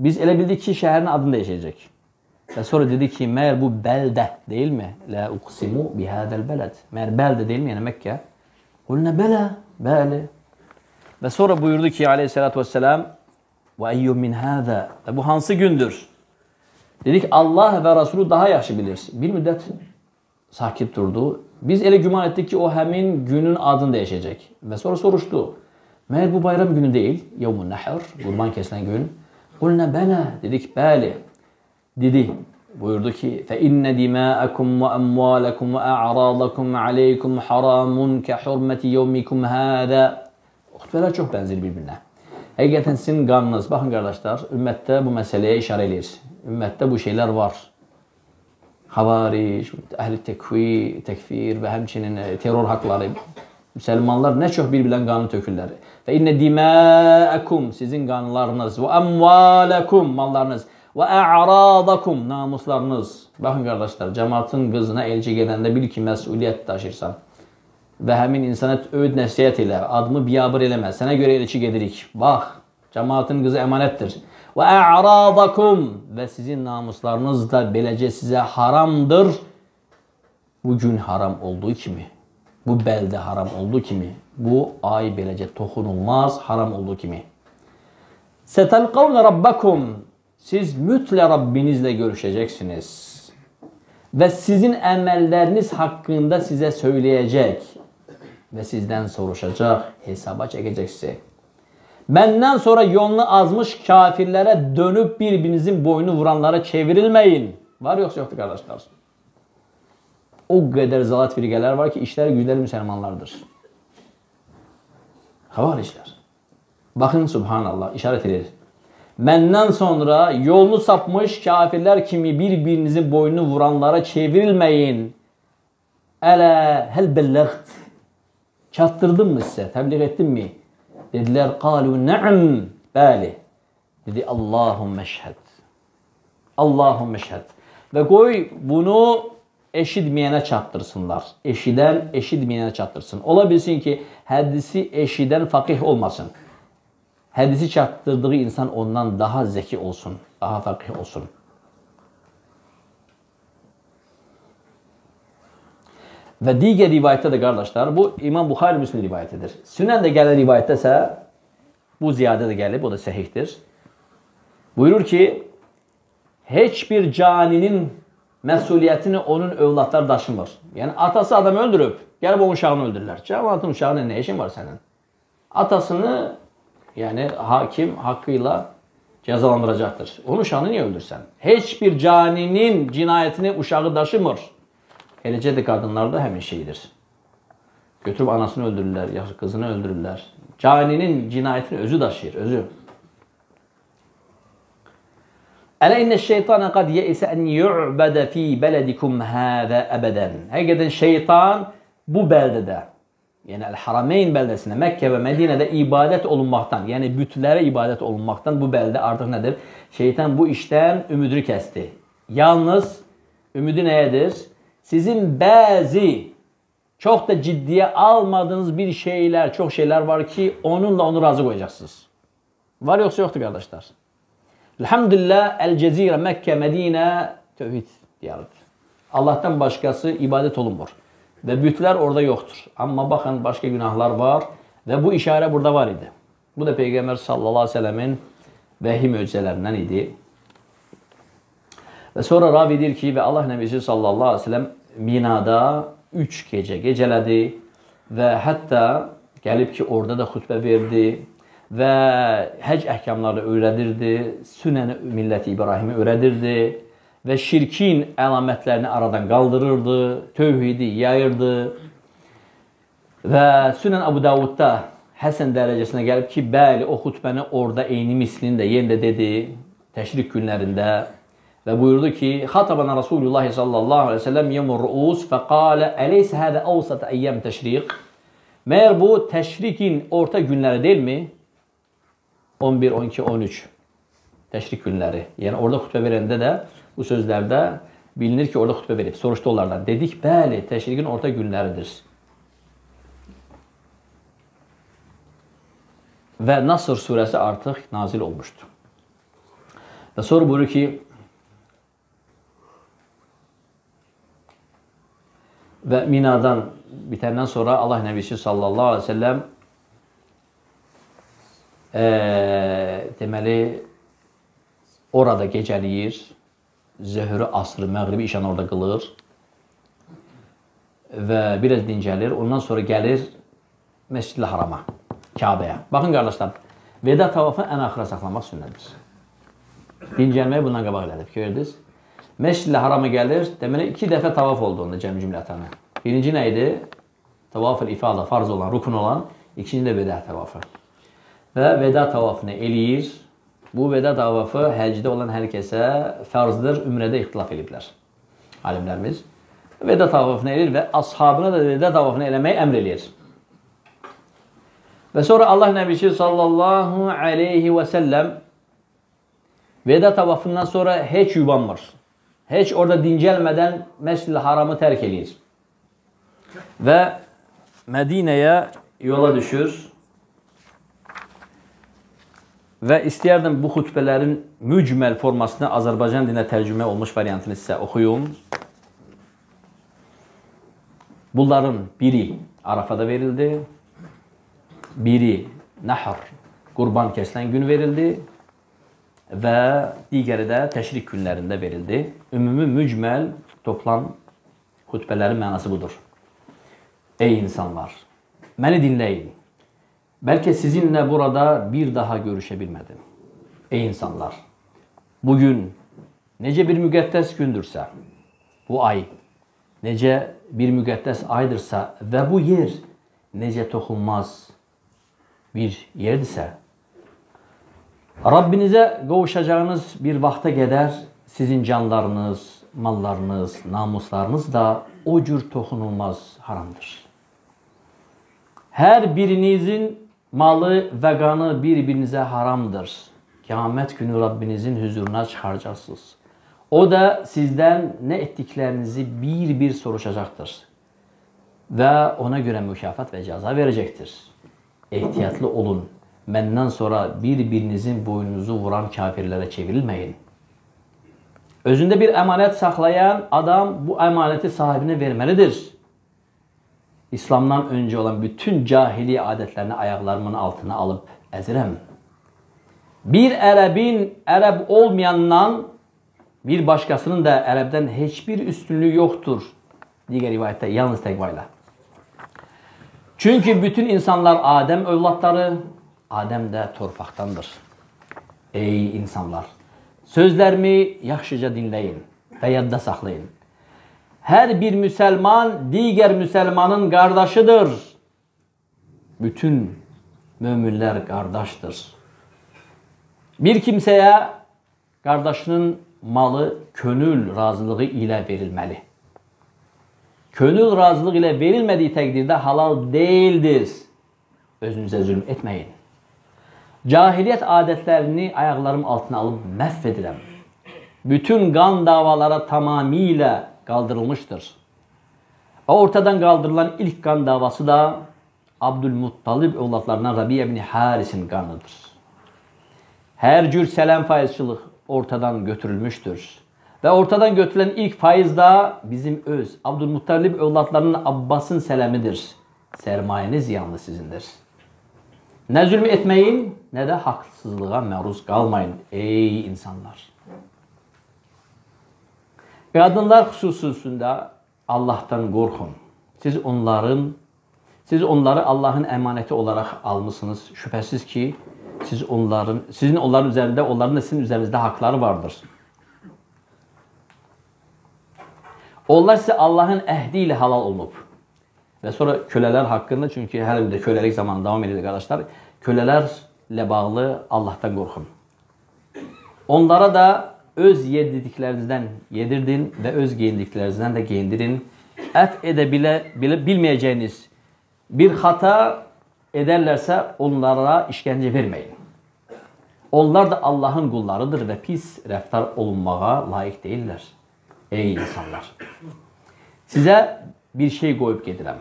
Biz elə bildik ki, şəhərin adını dəyişəcək. Və sonra dedi ki, məyər bu bəldə deyilmi? Lə uqsimu bihədəl bələd. Məyər bəldə deyilmi? Yəni Məkkə. Qulna bələ, bəli. Və sonra buyurdu ki, aleyhissalatü vesselam, və eyyum min və bu hansı gündür? Dedik, Allah və Rasulü daha yaxşı bilir. Bir müddət sakit durdu. Biz elə güman etdik ki, o həmin günün adını dəyişəcək. Və sonra soruşdu, məyər bu bayram günü deyil, yevmun nəhr, qurban kesilən gün. Qulna bələ, dedik, bəli. Dedi, buyurdu ki: "Fe inne dima'akum ve amwalakum ve a'radakum aleykum haramun ke hurmeti yevmikum hada." Xutbələr çox bənzər bir-birinə. Həqiqətən sizin qanınız, baxın qardaşlar, ümmətdə bu məsələyə işarə eləyir. Ümmətdə bu şeylər var. Havariş, əhl-i təkvi, təkfir və həmçinin e, terror haqları. Müsəlmanlar nə çox bir-birinə qanı tökürlər. "Fe inne dima'akum" sizin qanlarınız və amwalakum mallarınız və a'radakum namuslarınız. Baxın qardaşlar, cəmaatın qızına elçi gedəndə bil ki, məsuliyyət daşırsan. Və həmin insana öyüd nəsihət elə, adımı biyabır eləmə. Sənə görə elçi gedirik. Bax, cəmaatın qızı əmanətdir. Və a'radakum və sizin namuslarınız da beləcə sizə haramdır. Bu gün haram olduğu kimi bu bəldə haram olduğu kimi, bu ay beləcə toxunulmaz, haram olduğu kimi. Sətəlqavnə rabbakum siz mütlə Rabbinizlə görüşəcəksiniz. Və sizin əməlləriniz haqqında sizə söyləyəcək və sizdən soruşacaq, hesaba çəkəcək sizə. Məndən sonra yolunu azmış kafirlərə dönüb bir-birinizin boynu vuranlara çevrilməyin. Var yoxsa yoxdur qardaşlar? o qədər zalat firqələr var ki, işləri gücləri müsəlmanlardır. Xavariclər. Baxın, subhanallah, işarət edir. Məndən sonra yolunu sapmış kafirlər kimi bir-birinizin boynunu vuranlara çevrilməyin. Ələ həl bəlləğt. Çatdırdınmı sizə? Təbliğ etdinmi? Dedilər, qalu nə'm. Bəli. Dedi, Allahum məşhəd. Allahum məşhəd. Və qoy bunu eşitməyənə çatdırsınlar. Eşidən eşitməyənə çatdırsın. Ola bilsin ki, hədisi eşidən faqih olmasın. Hədisi çatdırdığı insan ondan daha zəki olsun, daha faqih olsun. Və digər rivayətdə də qardaşlar, bu İmam Buxari Müslim rivayətidir. Sünəndə gələn rivayətdə isə bu ziyadə də gəlib, o da səhihdir. Buyurur ki, heç bir caninin məsuliyyətini onun övladlar daşımır. Yəni atası adamı öldürüb, gəlib onun uşağını öldürürlər. Cəmaatın uşağına nə işin var sənin? Atasını, yəni hakim haqqı ilə cəzalandıracaqdır. Onun uşağını niyə öldürsən? Heç bir caninin cinayətini uşağı daşımır. Eləcə də qadınlar da həmin şeydir. Götürüb anasını öldürürlər, yaxşı qızını öldürürlər. Caninin cinayətini özü daşıyır, özü. Ələ innə şeytana qad yəisə ən yu'bədə fi bələdikum həzə əbədən. Həqiqətən şeytan bu bəldədə, yəni Əl-Harameyn bəldəsində, Məkkə və Mədinədə ibadət olunmaqdan, yəni bütlərə ibadət olunmaqdan bu bəldə artıq nədir? Şeytan bu işdən ümidini kəsdi. Yalnız ümidi nəyədir? Sizin bəzi çox da ciddiyə almadığınız bir şeylər, çox şeylər var ki, onunla onu razı qoyacaqsınız. Var yoxsa yoxdur qardaşlar? Elhamdülillah Əl-Cəzirə, Məkkə, Mədinə tövhid diyarıdır. Allahdan başqası ibadət olunmur. Və bütlər orada yoxdur. Amma baxın, başqa günahlar var və bu işarə burada var idi. Bu da Peyğəmbər sallallahu aleyhi ve sellemin vəhi möcüzələrindən idi. Və sonra ravi edir ki, və Allah Nəbisi sallallahu aleyhi ve sellem Minada 3 gecə gecələdi və hətta gəlib ki, orada da xütbə verdi və həc əhkamlarını öyrədirdi, sünəni milləti İbrahimi öyrədirdi və şirkin əlamətlərini aradan qaldırırdı, tövhidi yayırdı. Və Sünən Əbu Davudda Həsən dərəcəsinə gəlib ki, bəli, o xutbəni orada eyni mislində yenə də dedi, təşrik günlərində və buyurdu ki, Xatabana Rasulullah sallallahu əleyhi və səlləm yemur ruus və qala: "Əleysə hada awsat ayyam təşriq?" Məyər bu təşrikin orta günləri deyilmi? 11, 12, 13 təşrik günləri. Yəni orada xutbə verəndə də bu sözlərdə bilinir ki, orada xutbə verib. Soruşdu onlardan. Dedik, bəli, təşriqin orta günləridir. Və Nasr surəsi artıq nazil olmuşdu. Və sonra buyurur ki, və Minadan bitəndən sonra Allah Nəbisi sallallahu aleyhi ve sellem e, deməli orada gecələyir. Zöhrü, asrı, məğribi işan orada qılır. Və biraz dincəlir. Ondan sonra gəlir Məscid-i Harama, Kabəyə. Baxın qardaşlar, veda tavafını ən axıra saxlamaq sünnədir. Dincəlməyi bundan qabaq elədik, gördünüz? Məscid-i Harama gəlir. Deməli, iki dəfə tavaf oldu onda cəmi cümlətənə. Birinci nə idi? Tavaf-ı ifada, farz olan, rukun olan. İkinci də veda tavafı və veda tavafını eləyir. Bu veda tavafı həcdə olan hər kəsə fərzdir, ümrədə ixtilaf ediblər. alimlərimiz. Veda tavafını edir və ashabına da veda tavafını eləməyi əmr eləyir. Və sonra Allah Nəbisi sallallahu aleyhi və səlləm veda tavafından sonra heç yubanmır. Heç orada dincəlmədən Məscid-i Haramı tərk eləyir. Və Mədinəyə yola düşür. Və istəyərdim bu xütbələrin mücməl formasını Azərbaycan dilinə tərcümə olmuş variantını sizə oxuyum. Bunların biri Arafada verildi. Biri Nəhr, qurban kəsilən gün verildi və digəri də təşrik günlərində verildi. Ümumi mücməl toplam xütbələrin mənası budur. Ey insanlar, məni dinləyin. Bəlkə sizinlə burada bir daha görüşə bilmədim. Ey insanlar, bugün necə bir müqəddəs gündürsə, bu ay necə bir müqəddəs aydırsa və bu yer necə toxunmaz bir yerdirsə, Rabbinizə qovuşacağınız bir vaxta qədər sizin canlarınız, mallarınız, namuslarınız da o cür toxunulmaz haramdır. Hər birinizin malı və qanı bir-birinizə haramdır. Qiyamət günü Rabbinizin huzuruna çıxaracaqsınız. O da sizdən nə etdiklərinizi bir-bir soruşacaqdır və ona görə mükafat və cəza verəcəkdir ehtiyatlı olun. Məndən sonra bir-birinizin boynunuzu vuran kafirlərə çevrilməyin. Özündə bir əmanət saxlayan adam bu əmanəti sahibinə verməlidir. İslamdan öncə olan bütün cahili adətlərini ayaqlarımın altına alıb əzirəm. Bir ərəbin ərəb olmayandan bir başqasının da ərəbdən heç bir üstünlüyü yoxdur. Digər rivayətdə yalnız təqva ilə. Çünki bütün insanlar Adəm övladları, Adəm də torpaqdandır. Ey insanlar, sözlərimi yaxşıca dinləyin və yadda saxlayın. Hər bir müsəlman digər müsəlmanın qardaşıdır. Bütün möminlər qardaşdır. Bir kimsəyə qardaşının malı könül razılığı ilə verilməli könül razılıq ilə verilmədiyi təqdirdə halal deyildir. Özünüzə zülm etməyin. Cahiliyyət adətlərini ayaqlarım altına alıb məhv edirəm. Bütün qan davalara tamamilə qaldırılmışdır. Və ortadan qaldırılan ilk qan davası da Abdülmuttalib övladlarından Rabiyə ibn Harisin qanıdır. Hər cür sələm faizçılıq ortadan götürülmüşdür. Və ortadan götürülən ilk faiz da bizim öz Abdülmuttalib övladlarının Abbasın sələmidir. Sərmayeniz yalnız sizindir. Nə zülm etməyin, nə də haqsızlığa məruz qalmayın ey insanlar. Qadınlar xüsusunda Allahdan qorxun. Siz onların siz onları Allahın əmanəti olaraq almısınız. Şübhəsiz ki, siz onların sizin onların üzərində, onların da sizin üzərinizdə haqları vardır. Onlar isə Allahın əhdi ilə halal olunub. Və sonra kölələr haqqında, çünki hələ də köləlik zamanı davam edir qardaşlar, kölələrlə bağlı Allahdan qorxun. Onlara da öz yedirdiklərinizdən yedirdin və öz geyindiklərinizdən də geyindirin. Əf edə bilə, bilə bilməyəcəyiniz bir xata edərlərsə onlara işgəncə verməyin. Onlar da Allahın qullarıdır və pis rəftar olunmağa layiq deyirlər. Ey insanlar! Sizə bir şey qoyub gedirəm.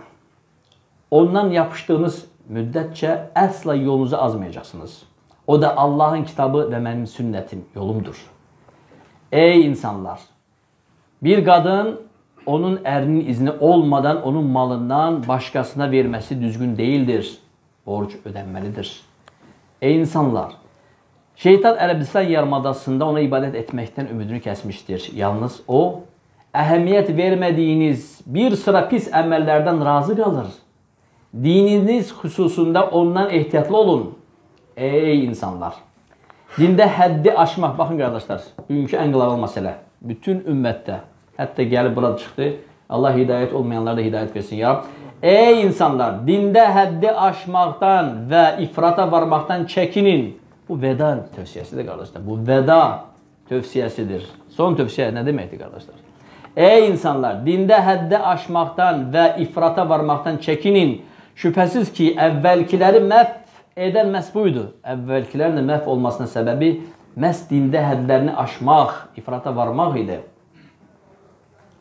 Ondan yapışdığınız müddətcə əsla yolunuzu azmayacaqsınız. O da Allahın kitabı və mənim sünnətim, yolumdur. Ey insanlar! Bir qadın onun ərinin izni olmadan onun malından başqasına verməsi düzgün deyildir. Borc ödənməlidir. Ey insanlar! Şeytan Ərəbistan yarımadasında ona ibadət etməkdən ümidini kəsmişdir. Yalnız o, əhəmiyyət vermədiyiniz bir sıra pis əməllərdən razı qalır. Dininiz xüsusunda ondan ehtiyatlı olun. Ey insanlar! Dində həddi aşmaq, baxın qardaşlar, bugünkü ən qlobal məsələ. Bütün ümmətdə, hətta gəlib bura çıxdı, Allah hidayət olmayanlara da hidayət versin, ya Rab. Ey insanlar, dində həddi aşmaqdan və ifrata varmaqdan çəkinin. Bu vəda tövsiyəsidir qardaşlar. Bu vəda tövsiyəsidir. Son tövsiyə nə deməkdir qardaşlar? Ey insanlar, dində həddə aşmaqdan və ifrata varmaqdan çəkinin. Şübhəsiz ki, əvvəlkiləri məhv edən məhz buydu. Əvvəlkilərin də məhv olmasının səbəbi məhz dində həddlərini aşmaq, ifrata varmaq idi.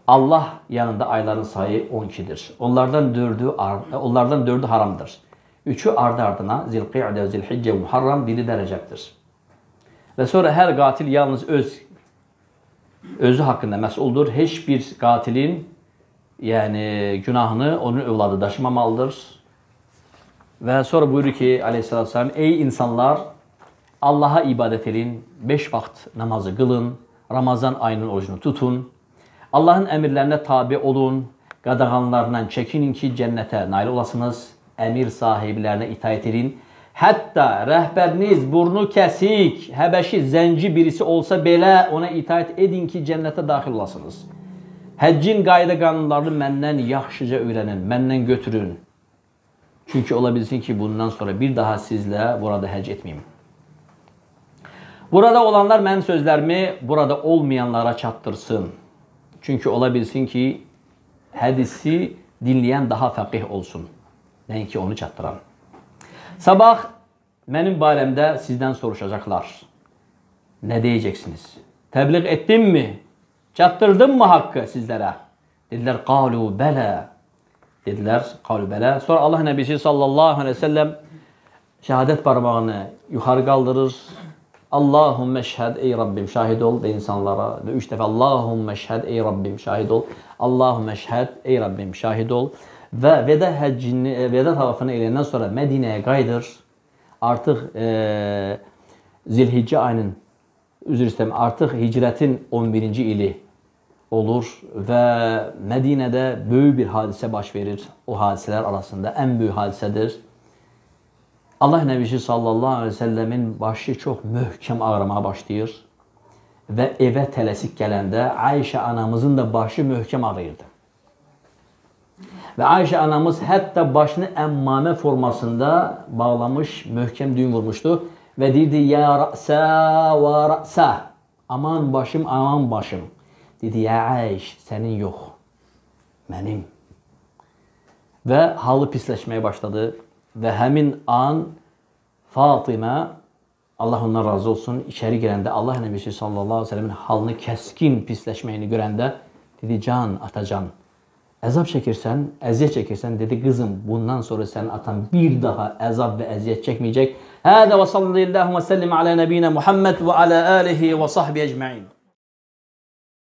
Allah yanında ayların sayı 12'dir. Onlardan dördü, onlardan dördü haramdır. Üçü ardı ardına Zilqiyədə, Zilhicce, Muharram biri dərəcəbdir. Və sonra hər qatil yalnız öz özü haqqında məsuldur. Heç bir qatilin yəni günahını onun övladı daşımamalıdır. Və sonra buyurur ki, aleyhissalatü vesselam, ey insanlar, Allaha ibadət edin, 5 vaxt namazı qılın, Ramazan ayının orucunu tutun, Allahın əmirlərinə tabi olun, qadağanlarından çəkinin ki, cənnətə nail olasınız, əmir sahiblərinə itaət edin. Hətta rəhbəriniz burnu kəsik, həbəşi, zənci birisi olsa belə ona itaət edin ki, cənnətə daxil olasınız. Həccin qayda qanunlarını məndən yaxşıca öyrənin, məndən götürün. Çünki ola bilsin ki, bundan sonra bir daha sizlə burada həcc etməyim. Burada olanlar mənim sözlərimi burada olmayanlara çatdırsın. Çünki ola bilsin ki, hədisi dinləyən daha fəqih olsun. Nəinki onu çatdıran. Sabah mənim barəmdə sizdən soruşacaqlar. Nə deyəcəksiniz? Təbliğ etdimmi? Çatdırdımmı haqqı sizlərə? Dedilər, qalu bələ. Dedilər, qalu bələ. Sonra Allah Nəbisi sallallahu aleyhi ve sellem şəhadət barmağını yuxarı qaldırır. Allahümme şəhəd ey Rabbim şahid ol de insanlara və üç dəfə Allahümme şəhəd ey Rabbim şahid ol. Allahümme şəhəd ey Rabbim şahid ol. Və vədə həccini, e, vədə tavafını eləyəndən sonra Mədinəyə qayıdır. Artıq e, Zilhiccə ayının üzr istəyirəm, artıq hicrətin 11-ci ili olur və Mədinədə böyük bir hadisə baş verir. O hadisələr arasında ən böyük hadisədir. Allah Nəbisi sallallahu aleyhi ve sellemin başı çox möhkəm ağrımağa başlayır və evə tələsik gələndə Ayşə anamızın da başı möhkəm ağrıyırdı. Və Ayşə anamız hətta başını əmmamə formasında bağlamış, möhkəm düyün vurmuşdu və deyirdi, Ya rəsə və rəsə, aman başım, aman başım. Dedi, ya Ayş, sənin yox, mənim. Və halı pisləşməyə başladı. Və həmin an Fatimə Allah ondan razı olsun, içəri girəndə Allah Nəbisi sallallahu əleyhi və səlləmin halını kəskin pisləşməyini görəndə dedi: "Can, atacan, əzab çəkirsən, əziyyət çəkirsən." Dedi: "Qızım, bundan sonra sənin atan bir daha əzab və əziyyət çəkməyəcək." Hədə və sallallahu və səllim alə nəbiyinə Muhammed və alə alihi və sahbi ecmaîn.